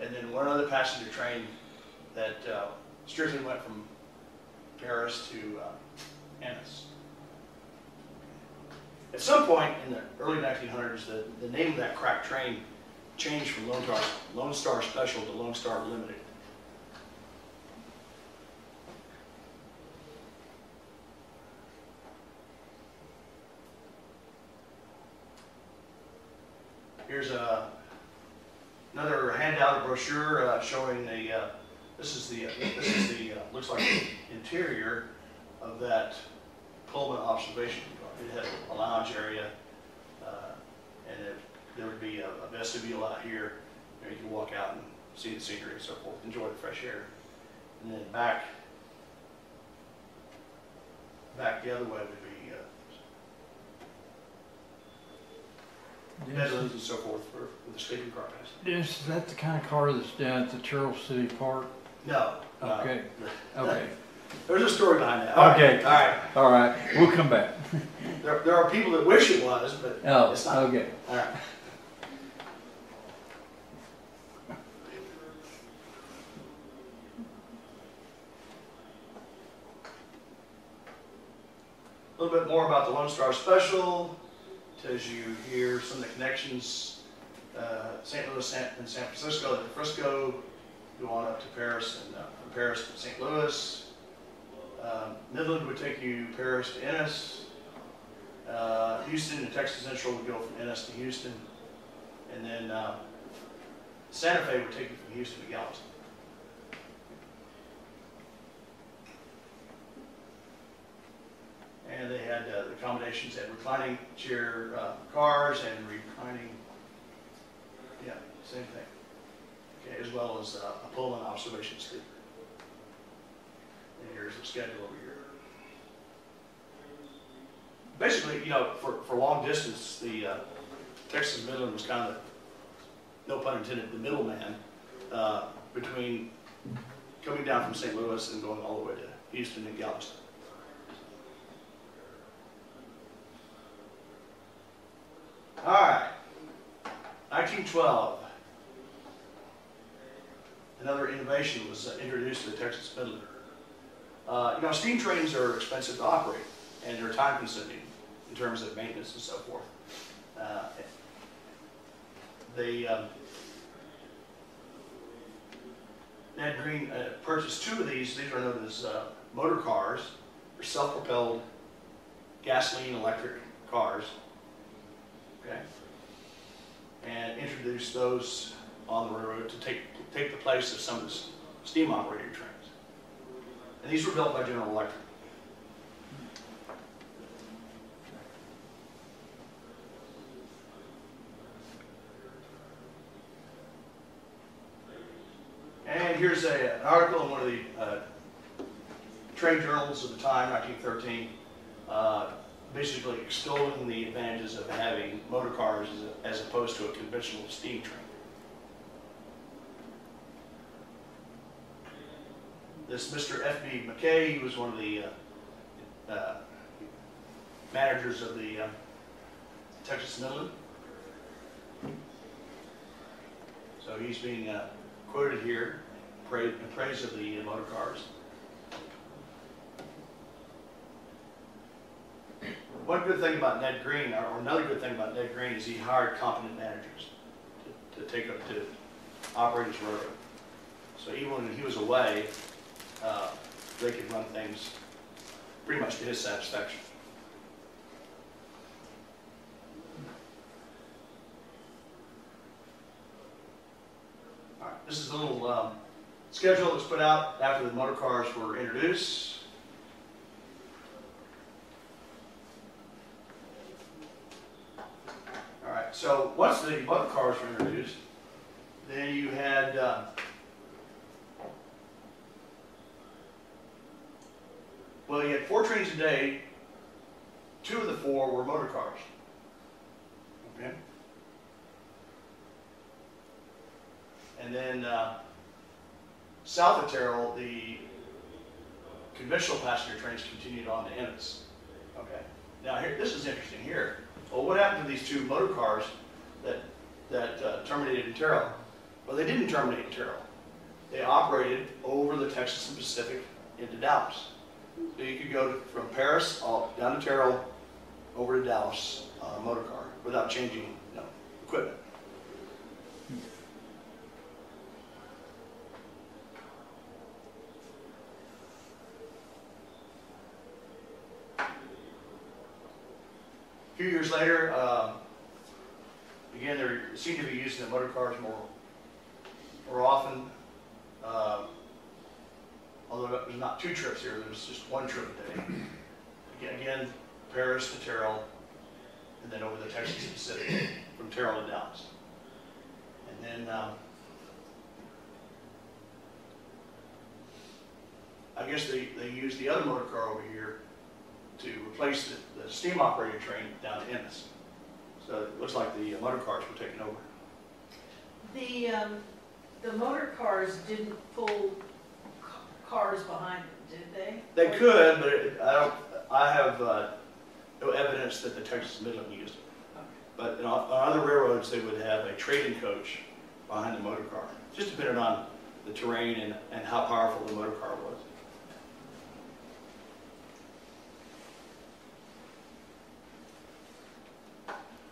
Speaker 2: and then one other passenger train that uh, strictly went from Paris to uh. At some point in the early 1900s, the, the name of that crack train changed from Lone Star, Lone Star Special to Lone Star Limited. Here's a, another handout, brochure uh, showing the, uh, this is the, this is the, uh, looks like the interior of that Pullman observation. It had a lounge area, uh, and it there would be a a vestibule out here, you know, you can walk out and see the scenery and so forth, enjoy the fresh air. And then back, back the other way would be
Speaker 4: This,
Speaker 2: and so forth for for the sleeping car
Speaker 4: is that the kind of car that's down at the Terrell City Park?
Speaker 2: No. no.
Speaker 4: Okay, okay,
Speaker 2: There's a story behind that. All right,
Speaker 4: Okay.
Speaker 2: All right,
Speaker 4: all right, we'll come back.
Speaker 2: there, there are people that wish it was, but,
Speaker 4: Oh,
Speaker 2: It's not.
Speaker 4: okay.
Speaker 2: all right. A little bit more about the Lone Star Special, tells you hear some of the connections, uh, St. Louis and San Francisco, to Frisco, go on up to Paris, and uh, from Paris to St. Louis. Um, Midland would take you Paris to Ennis. Uh, Houston and Texas Central would go from Ennis to Houston. And then uh, Santa Fe would take you from Houston to Galveston. And they had uh, accommodations, had reclining chair uh, cars and reclining, yeah, same thing. Okay, as well as uh, a Pullman observation sleeper. And here's the schedule over here. Basically, you know, for, for long distance, the uh, Texas Midland was kind of, no pun intended, the middleman uh, between coming down from St. Louis and going all the way to Houston and Galveston. All right, 1912. Another innovation was uh, introduced to the Texas Midland. Uh, you know, steam trains are expensive to operate and they're time consuming in terms of maintenance and so forth. Uh, They, um, Ned Green uh, purchased two of these, these are known as uh, motor cars, or self-propelled gasoline electric cars. Okay? And introduce those on the railroad to take, take the place of some of the steam operated trains. And these were built by General Electric. And here's a, an article in one of the uh, trade journals of the time, 1913, uh, basically extolling the advantages of having motor cars as, as opposed to a conventional steam train. This Mr. F.B. McKay, he was one of the uh, uh, managers of the uh, Texas Midland. So he's being uh, quoted here, in praise of the motor cars. One good thing about Ned Green, or another good thing about Ned Green, is he hired competent managers to, to take up to operate his. So even when he was away, uh, they could run things pretty much to his satisfaction. All right, this is a little um, schedule that was put out after the motor cars were introduced. All right, so once the motor cars were introduced, then you had, uh, well, you had four trains a day. Two of the four were motor cars. Okay? And then uh, south of Terrell, the conventional passenger trains continued on to Ennis. Okay. Now here, this is interesting here. Well, what happened to these two motor cars that that uh, terminated in Terrell? Well, they didn't terminate in Terrell. They operated over the Texas and Pacific into Dallas. So you could go from Paris all down to Terrell, over to Dallas a motor car without changing you know, equipment. A few years later, um, again, they seem to be using the motor cars more, more often. Uh, although there's not two trips here, there's just one trip a day. Again, again Paris to Terrell, and then over the Texas Pacific from Terrell to Dallas. And then um, I guess they, they use the other motor car over here to replace the, the steam operated train down to Ennis. So it looks like the uh, motor cars were taken over.
Speaker 5: The, um, the motor cars didn't pull ca- cars behind them, did they?
Speaker 2: They could, but it, I don't, I have uh, no evidence that the Texas Midland used it. But know, on other railroads, they would have a trailing coach behind the motor car, just depending on the terrain and, and how powerful the motor car was.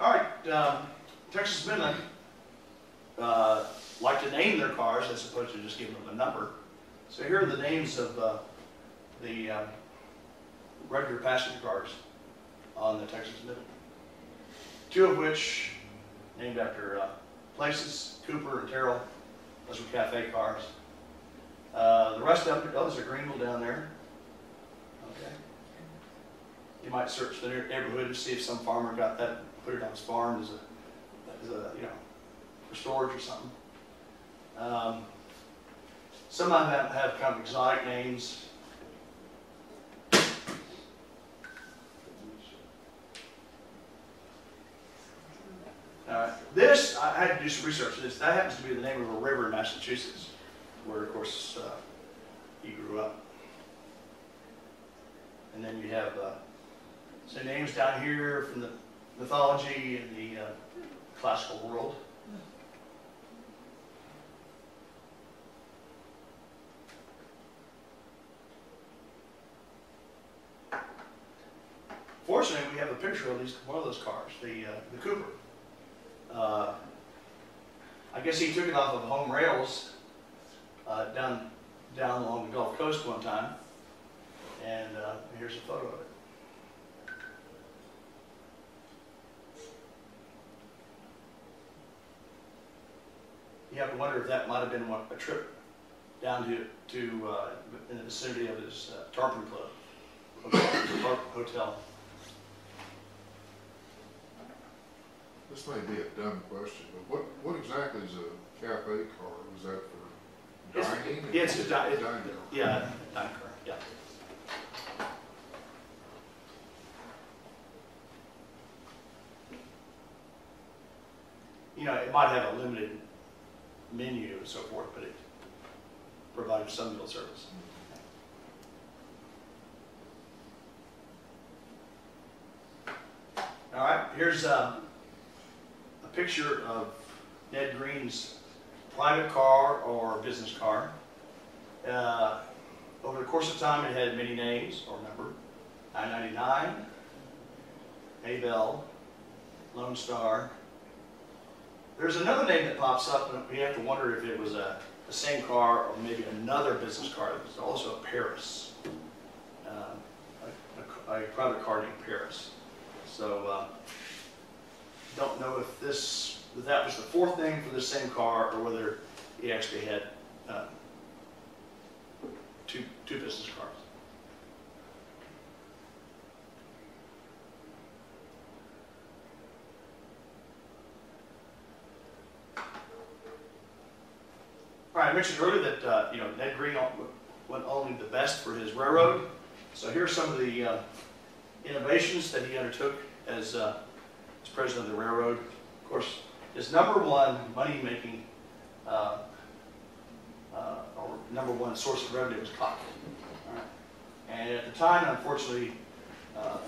Speaker 2: All right, um, Texas Midland uh, like to name their cars as opposed to just giving them a number. So here are the names of uh, the um, regular passenger cars on the Texas Midland. Two of which named after uh, places, Cooper and Terrell. Those were cafe cars. Uh, the rest of them, oh, there's a Greenville down there. Okay. You might search the neighborhood to see if some farmer got that, put it on his farm as a, as a you know, for storage or something. Um, some of them have, kind of exotic names. This, I had to do some research. This that happens to be the name of a river in Massachusetts, where of course uh, he grew up. And then you have uh, some names down here from the mythology in the uh, classical world. Fortunately, we have a picture of these, one of those cars, the, uh, the Cooper. Uh, I guess he took it off of home rails, uh, down, down along the Gulf Coast one time. And, uh, here's a photo of it. You have to wonder if that might have been one, a trip down to, to, uh, in the vicinity of his uh, Tarpon Club hotel- hotel.
Speaker 6: This may be a dumb question, but what, what exactly is a cafe car? Was that for
Speaker 2: It's-
Speaker 6: dining?
Speaker 2: It's a di-
Speaker 6: Dining.
Speaker 2: Yeah, dine car, yeah. You know, it might have a limited menu and so forth, but it provided some meal service. All right, here's um, a picture of Ned Green's private car or business car. Uh, over the course of time, it had many names or number. I-99, Mabel, Lone Star, there's another name that pops up, and we have to wonder if it was a, the same car or maybe another business car. was also a Paris, um, a, a, a private car named Paris. So, uh, don't know if this, if that was the fourth name for the same car or whether he actually had uh, two, two business cars. All right, I mentioned earlier that, uh, you know, Ned Green went only the best for his railroad. So here are some of the uh, innovations that he undertook as, uh, as president of the railroad. Of course, his number one money-making, uh, uh, or number one source of revenue was cotton. Right. And at the time, unfortunately, uh,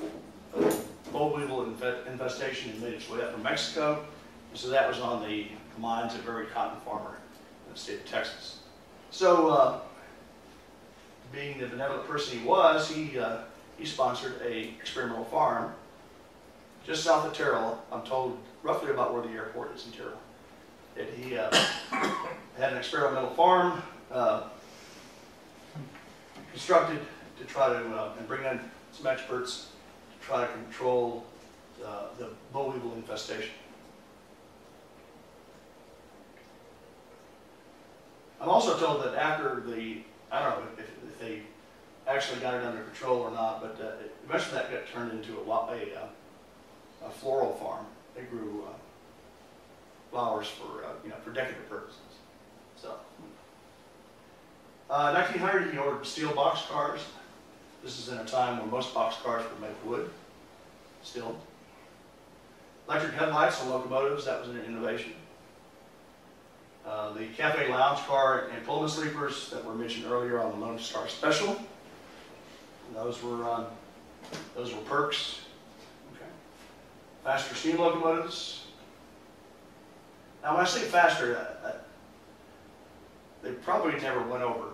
Speaker 2: boll weevil infestation had made its way up from Mexico. And so that was on the minds of every cotton farmer the state of Texas. So, uh, being the benevolent person he was, he, uh, he sponsored a experimental farm just south of Terrell. I'm told roughly about where the airport is in Terrell. And he uh, had an experimental farm uh, constructed to try to uh, and bring in some experts to try to control uh, the boll weevil infestation. I'm also told that after the, I don't know if, if they actually got it under control or not, but uh, eventually that got turned into a, a, uh, a floral farm. They grew uh, flowers for, uh, you know, for decorative purposes. So, uh, 1900, he ordered steel box cars. This is in a time when most box cars were made of wood, still. Electric headlights on locomotives, that was an innovation. Uh, the cafe lounge car and Pullman sleepers that were mentioned earlier on the Lone Star Special. Those were, um, those were perks. Okay. Faster steam locomotives. Now, when I say faster, uh, uh, they probably never went over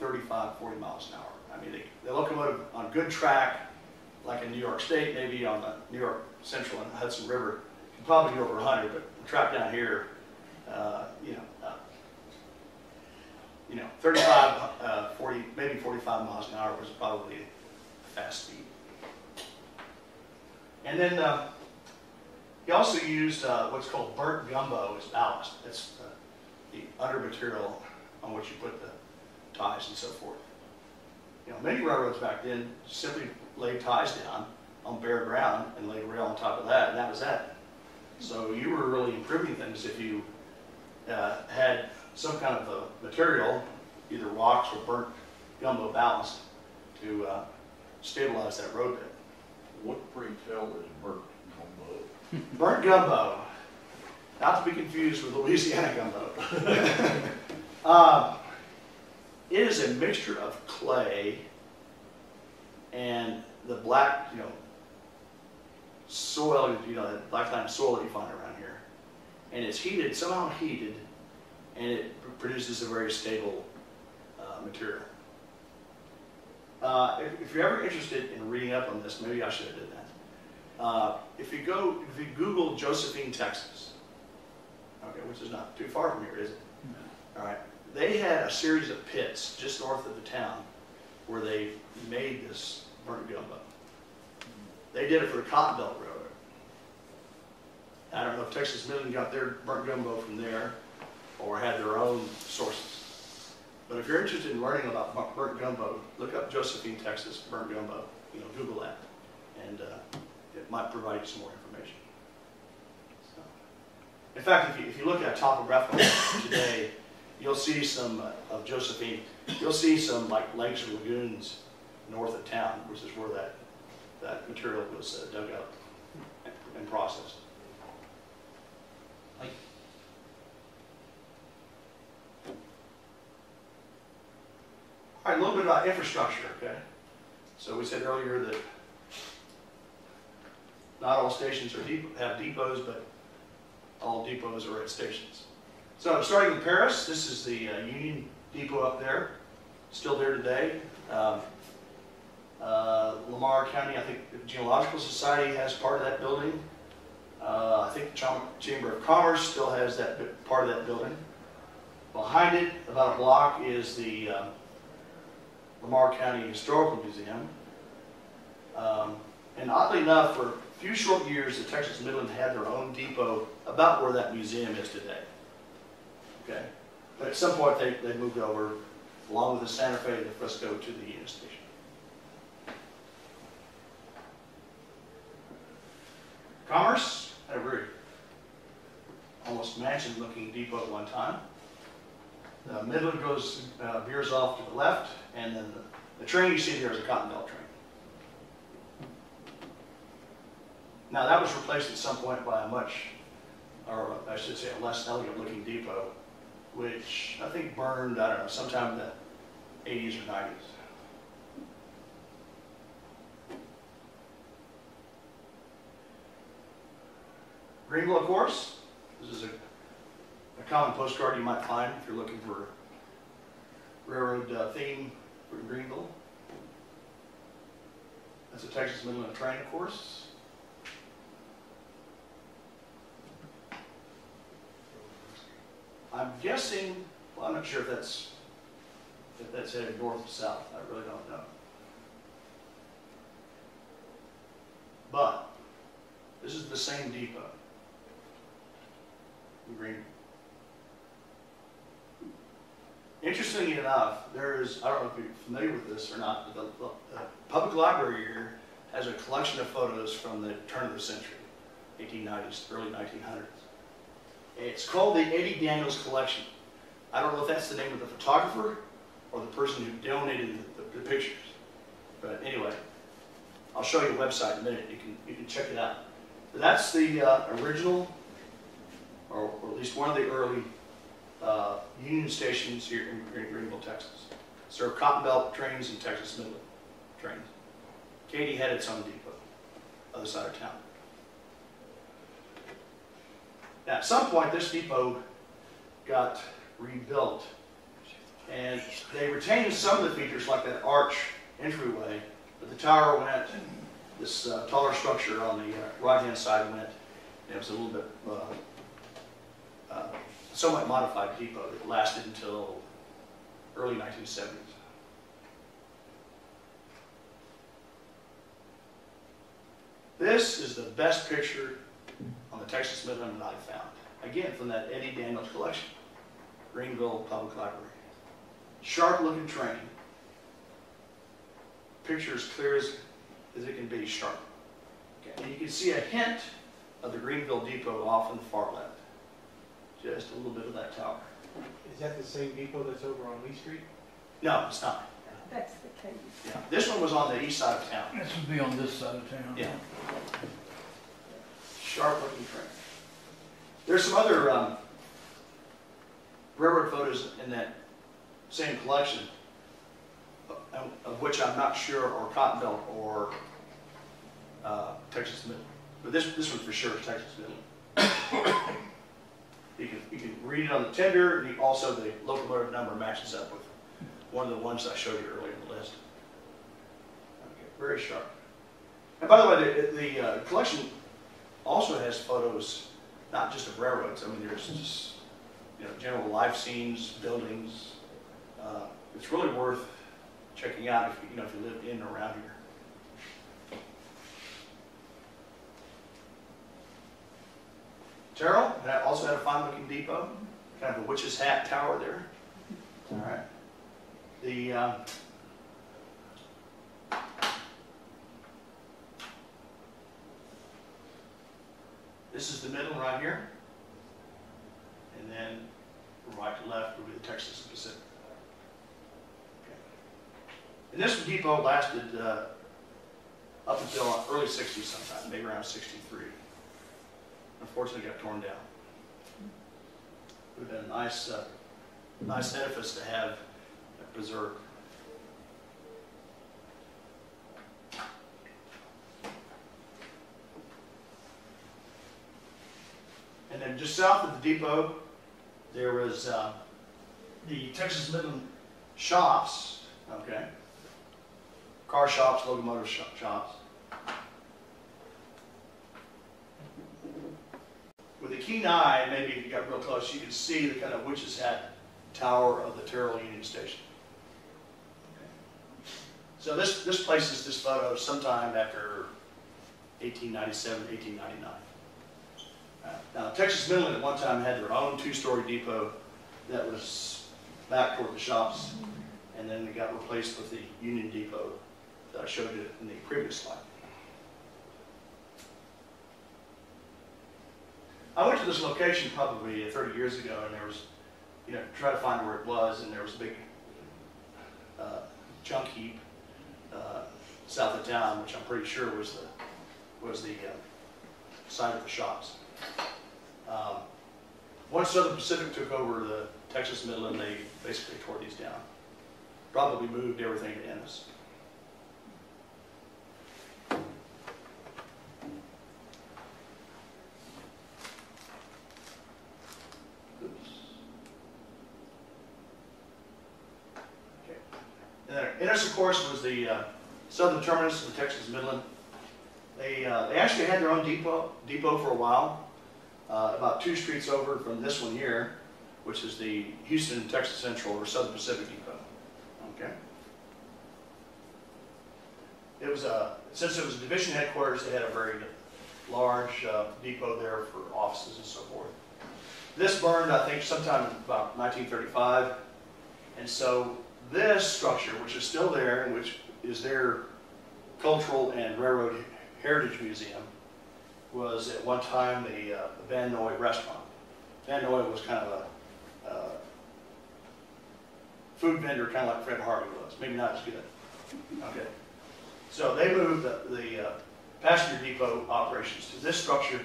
Speaker 2: 35, 40 miles an hour. I mean, they, the locomotive on good track, like in New York State, maybe on the New York Central and Hudson River, can probably go over 100, but the track down here, uh, you know, uh, you know, 35, uh, 40, maybe 45 miles an hour was probably a fast speed. And then uh, he also used uh, what's called burnt gumbo as ballast. That's uh, the under material on which you put the ties and so forth. You know, many railroads back then simply laid ties down on bare ground and laid rail on top of that, and that was that. So you were really improving things if you uh, had some kind of a material, either rocks or burnt gumbo ballast, to uh, stabilize that road bed.
Speaker 7: What pray tell is burnt gumbo?
Speaker 2: Burnt gumbo, not to be confused with Louisiana gumbo. Um, It is a mixture of clay and the black, you know, soil, you know, that black lime soil that you find around. And it's heated, somehow heated, and it produces a very stable uh, material. Uh, if, if you're ever interested in reading up on this, maybe I should have did that. Uh, if you go, if you Google Josephine, Texas, okay, which is not too far from here, is it? All right. They had a series of pits just north of the town where they made this burnt gumbo. They did it for the Cotton Belt Railroad. I don't know if Texas Midland got their burnt gumbo from there or had their own sources. But if you're interested in learning about bu- burnt gumbo, look up Josephine, Texas, burnt gumbo. You know, Google that, and uh, it might provide you some more information. So. In fact, if you, if you look at topographical today, you'll see some uh, of Josephine. You'll see some like lakes or lagoons north of town, which is where that that material was uh, dug up and, and processed. A little bit about infrastructure, okay? So we said earlier that not all stations are have depots, but all depots are at stations. So starting in Paris, this is the uh, Union Depot up there, still there today. Um, uh, Lamar County, I think the Geological Society has part of that building. Uh, I think the Cham- Chamber of Commerce still has that part of that building. Behind it, about a block, is the um, Lamar County Historical Museum. Um, And oddly enough, for a few short years, the Texas Midland had their own depot about where that museum is today. Okay? But at some point, they, they moved over, along with the Santa Fe and the Frisco, to the Union Station. Commerce had a very almost mansion-looking depot at one time. The Midland goes, uh, veers off to the left, and then the, the train you see there is a Cotton Belt train. Now, that was replaced at some point by a much, or I should say, a less elegant-looking depot, which I think burned, I don't know, sometime in the eighties or nineties. Greenville, of course, this is a, a common postcard you might find if you're looking for railroad uh, theme for Greenville. That's a Texas Midland train, of course. I'm guessing, well, I'm not sure if that's, if that's headed north or south, I really don't know. But, this is the same depot. in Greenville. Interestingly enough, there is, I don't know if you're familiar with this or not, but the, the public library here has a collection of photos from the turn of the century, 1890s, early 1900s. It's called the Eddie Daniels Collection. I don't know if that's the name of the photographer or the person who donated the, the, the pictures. But anyway, I'll show you a website in a minute. You can, you can check it out. That's the uh, original, or, or at least one of the early uh, Union stations here in Green- Greenville, Texas. Served Cotton Belt trains and Texas Midland trains. Katy had its own depot, other side of town. Now, at some point, this depot got rebuilt, and they retained some of the features like that arch entryway, but the tower went, this uh, taller structure on the uh, right-hand side went, and it was a little bit uh, uh, somewhat modified depot that lasted until early 1970s. This is the best picture on the Texas Midland that I've found. Again, from that Eddie Daniels collection, Greenville Public Library. Sharp looking train. Picture as clear as, as it can be, sharp. Okay, And you can see a hint of the Greenville Depot off in the far left. Just a little bit of that tower.
Speaker 3: Is that the same depot that's over on Lee Street?
Speaker 2: No, it's not.
Speaker 5: That's the case.
Speaker 2: Yeah, This one was on the east side of town.
Speaker 4: This would be on this side of town.
Speaker 2: Yeah. Sharp looking train. There's some other um, railroad photos in that same collection, of of which I'm not sure are Cotton Belt or uh, Texas Midland. But this, this one for sure is Texas Midland. You can, you can read it on the tender, and you- also the locomotive number matches up with one of the ones I showed you earlier in the list. Okay, Very sharp. And by the way, the, the uh, collection also has photos, not just of railroads. I mean, there's just, you know, general life scenes, buildings. Uh, It's really worth checking out if, you you know, if you live in or around here. Terrell, that also had a fine looking depot, kind of a witch's hat tower there. All right. The, um, This is the middle right here. And then from right to left would be the Texas Pacific. Okay. And this depot lasted uh, up until early 60s sometime, maybe around 63. Unfortunately, got torn down. Would have been a nice, uh, nice edifice to have preserved. And then just south of the depot, there was uh, the Texas Midland shops, okay? Car shops, locomotive sho- shops. Keen eye, maybe if you got real close, you could see the kind of witch's hat tower of the Terrell Union Station. So this, this places this photo sometime after 1897, 1899. Uh, Now, Texas Midland at one time had their own two-story depot that was back toward the shops, and then it got replaced with the Union Depot that I showed you in the previous slide. I went to this location probably 30 years ago, and there was, you know, try to find where it was, and there was a big uh, junk heap uh, south of town, which I'm pretty sure was the, was the uh, site of the shops. Um, Once Southern Pacific took over the Texas Midland, they basically tore these down. Probably moved everything to Ennis. Oops. Okay. And then Ennis, of course, was the uh, southern terminus of the Texas Midland. They, uh, they actually had their own depot, depot for a while, uh, about two streets over from this one here, which is the Houston Texas Central or Southern Pacific Depot. Okay. It was a, since it was a division headquarters, they had a very large uh, depot there for offices and so forth. This burned, I think, sometime about 1935. And so this structure, which is still there, and which is their cultural and railroad heritage museum, was at one time the uh, Van Noy restaurant. Van Noy was kind of a uh, food vendor, kind of like Fred Harvey was, maybe not as good. Okay. So they moved the, the uh, passenger depot operations to this structure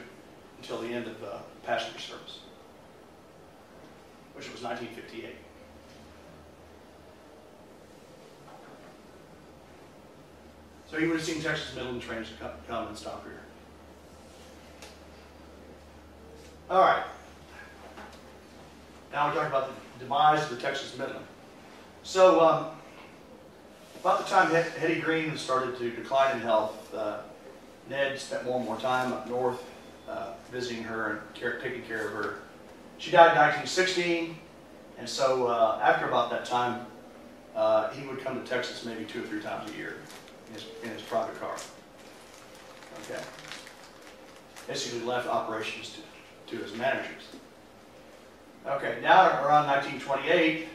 Speaker 2: until the end of uh, passenger service, which was 1958. So you would have seen Texas Midland trains come and stop here. All right. Now we're talking about the demise of the Texas Midland. So, um, about the time Hetty Green started to decline in health, uh, Ned spent more and more time up north uh, visiting her and care, taking care of her. She died in 1916, and so uh, after about that time, uh, he would come to Texas maybe two or three times a year in his, in his private car. Okay. Basically left operations to, to his managers. Okay, now around 1928,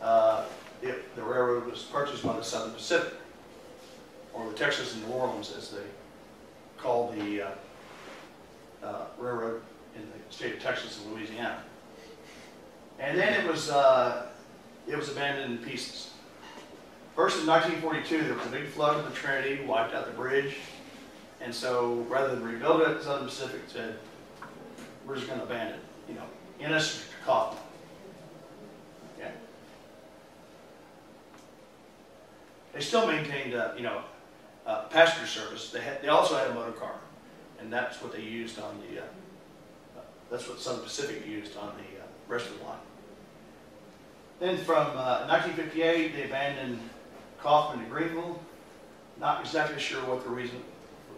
Speaker 2: uh, the railroad was purchased by the Southern Pacific, or the Texas and New Orleans, as they called the uh, uh, railroad in the state of Texas and Louisiana. And then it was uh, it was abandoned in pieces. First, in 1942, there was a big flood in the Trinity, wiped out the bridge, and so rather than rebuild it, Southern Pacific said, "We're just going to abandon it." You know, Ennis to Kaufman. Okay. They still maintained, uh, you know, uh, passenger service. They had, they also had a motor car, and that's what they used on the. Uh, uh, that's what Southern Pacific used on the uh, rest of the line. Then from uh, 1958, they abandoned Kaufman to Greenville. Not exactly sure what the reason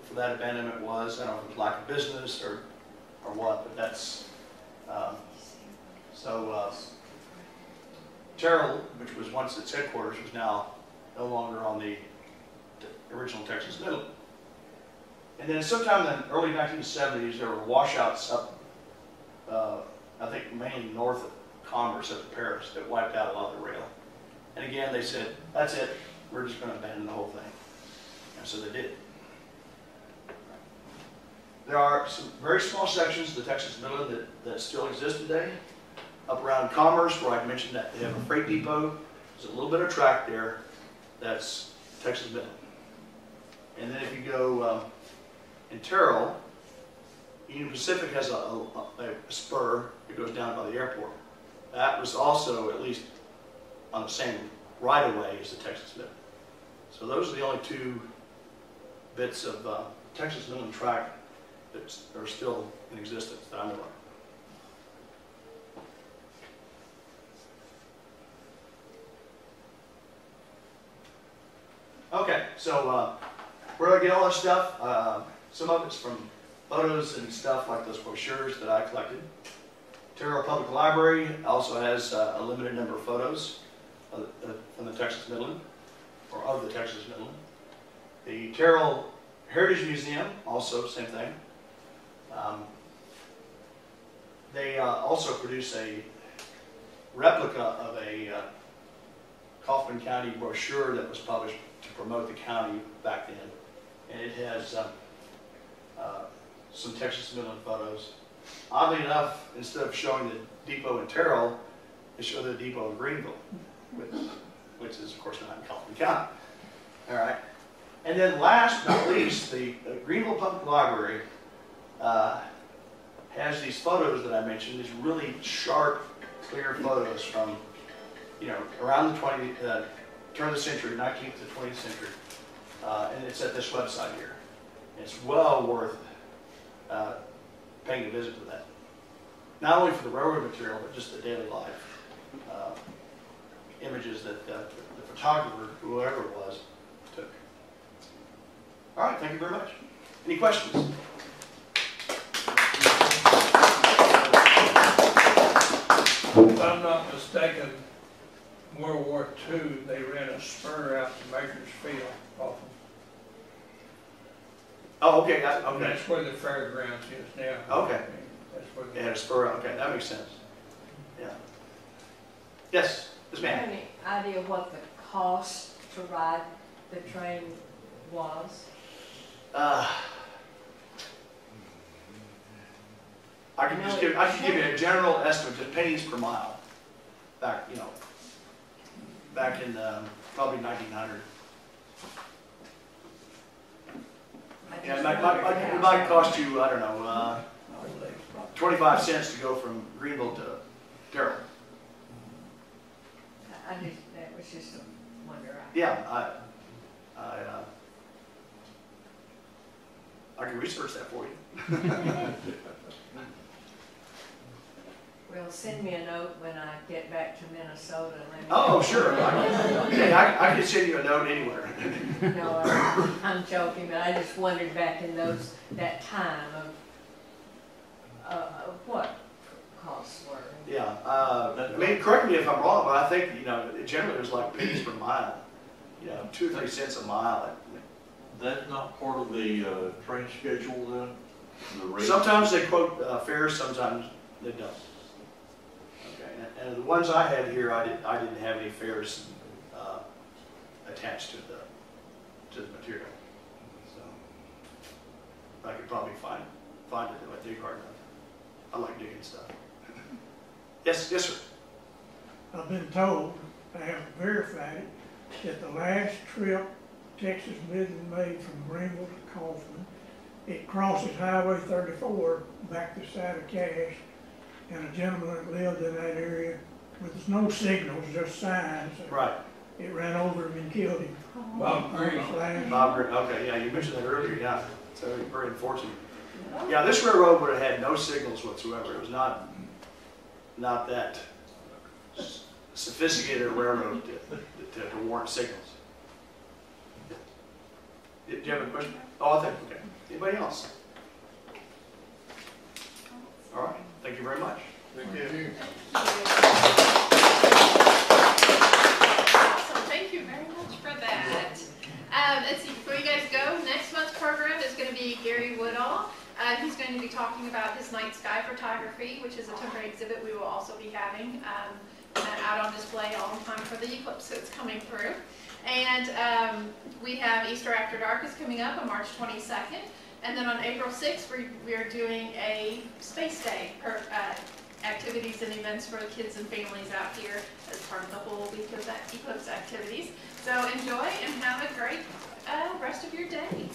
Speaker 2: for that abandonment was. I don't know if it was lack of business or, or what, but that's, um, so, uh, Terrell, which was once its headquarters, was now no longer on the original Texas Midland. And then sometime in the early 1970s, there were washouts up, uh, I think mainly north of Commerce up to Paris that wiped out a lot of the rail. And again, they said, that's it, we're just going to abandon the whole thing. And so they did. There are some very small sections of the Texas Midland that, that still exist today. Up around Commerce, where I mentioned that they have a freight depot, there's a little bit of track there, that's Texas Midland. And then if you go um, in Terrell, Union Pacific has a, a, a spur that goes down by the airport. That was also at least on the same right-of-way as the Texas Midland. So those are the only two bits of uh, Texas Midland track that are still in existence that I know of. Okay, so uh, where do I get all this stuff? Uh, some of it's from photos and stuff like those brochures that I collected. Terrell Public Library also has uh, a limited number of photos of from the Texas Midland, or of the Texas Midland. The Terrell Heritage Museum, also same thing. Um, They uh, also produce a replica of a uh, Kaufman County brochure that was published to promote the county back then. And it has um, uh, some Texas Midland photos. Oddly enough, instead of showing the depot in Terrell, they show the depot in Greenville, which, which is of course not in Kaufman County. All right. And then last but not least, the uh, Greenville Public Library uh, has these photos that I mentioned, these really sharp, clear photos from, you know, around the 20, uh, turn of the century, 19th to 20th century. Uh, and it's at this website here. It's well worth uh, paying a visit to that. Not only for the railroad material, but just the daily life uh, images that uh, the photographer, whoever it was, took. All right, thank you very much. Any questions?
Speaker 8: If I'm not mistaken, World War II, they ran a spur out to Majors Field off of,
Speaker 2: Oh, okay,
Speaker 8: and
Speaker 2: okay.
Speaker 8: that's where the fairgrounds is now.
Speaker 2: Okay.
Speaker 8: That's where
Speaker 2: They
Speaker 8: the
Speaker 2: had a spur, out okay, that makes sense. Yeah. Yes, yes
Speaker 9: Do you
Speaker 2: ma'am.
Speaker 9: have any idea what the cost to ride the train was?
Speaker 2: Uh, I can just give, I can give you a general estimate, just pennies per mile, back, you know, back in, um, probably nineteen hundred.
Speaker 9: I
Speaker 2: Yeah, it
Speaker 9: just
Speaker 2: might,
Speaker 9: wondered
Speaker 2: might,
Speaker 9: how-
Speaker 2: it might cost you, I don't know, uh, twenty-five cents to go from Greenville to Terrell.
Speaker 9: I just, that was just a wonder. I-
Speaker 2: Yeah, I, I, uh, I can research that for you.
Speaker 9: Well, send me a note when I get back to Minnesota and let me.
Speaker 2: Oh, sure. I- Okay, I, I can send you a note anywhere.
Speaker 9: No, I- I'm joking, but I just wondered back in those, that time of, uh, of what.
Speaker 2: Yeah, uh, I mean, correct me if I'm wrong, but I think, you know, generally was like pennies per mile. You know, two or three cents a mile.
Speaker 7: That's not part of the, uh, train schedule then? The rate?
Speaker 2: Sometimes they quote uh, fares, sometimes they don't. Okay, and- and the ones I had here, I didn't, I didn't have any fares, uh, attached to the, to the material. So I could probably find, find it in my dig hard enough. I like digging stuff. Yes, yes, sir.
Speaker 10: I've been told, I haven't verified it, that the last trip Texas Midland made from Greenville to Kaufman, it crosses Highway thirty-four back to side of Cash, and a gentleman that lived in that area with no signals, just signs,
Speaker 2: Right,
Speaker 10: it ran over him and killed him. Oh.
Speaker 8: Bob Green.
Speaker 2: Bob, Gr- okay, yeah, you mentioned that earlier, yeah, so very unfortunate. Oh. Yeah, this railroad would have had no signals whatsoever, it was not, not that sophisticated a railroad to, to, to warrant signals. Do you have a question? Oh, I think, okay, anybody else? All right, thank you very much.
Speaker 6: Thank you.
Speaker 1: Awesome, thank you very much for that. Um, let's see, before you guys go, next month's program is gonna be Gary Woodall. Uh, he's going to be talking about his night sky photography, which is a temporary exhibit we will also be having, um, out on display all the time for the eclipse that's coming through. And, um, we have Easter After Dark is coming up on March twenty-second. And then on April sixth, we, we are doing a Space Day, per, uh, activities and events for the kids and families out here as part of the whole week of that eclipse activities. So enjoy and have a great uh, rest of your day.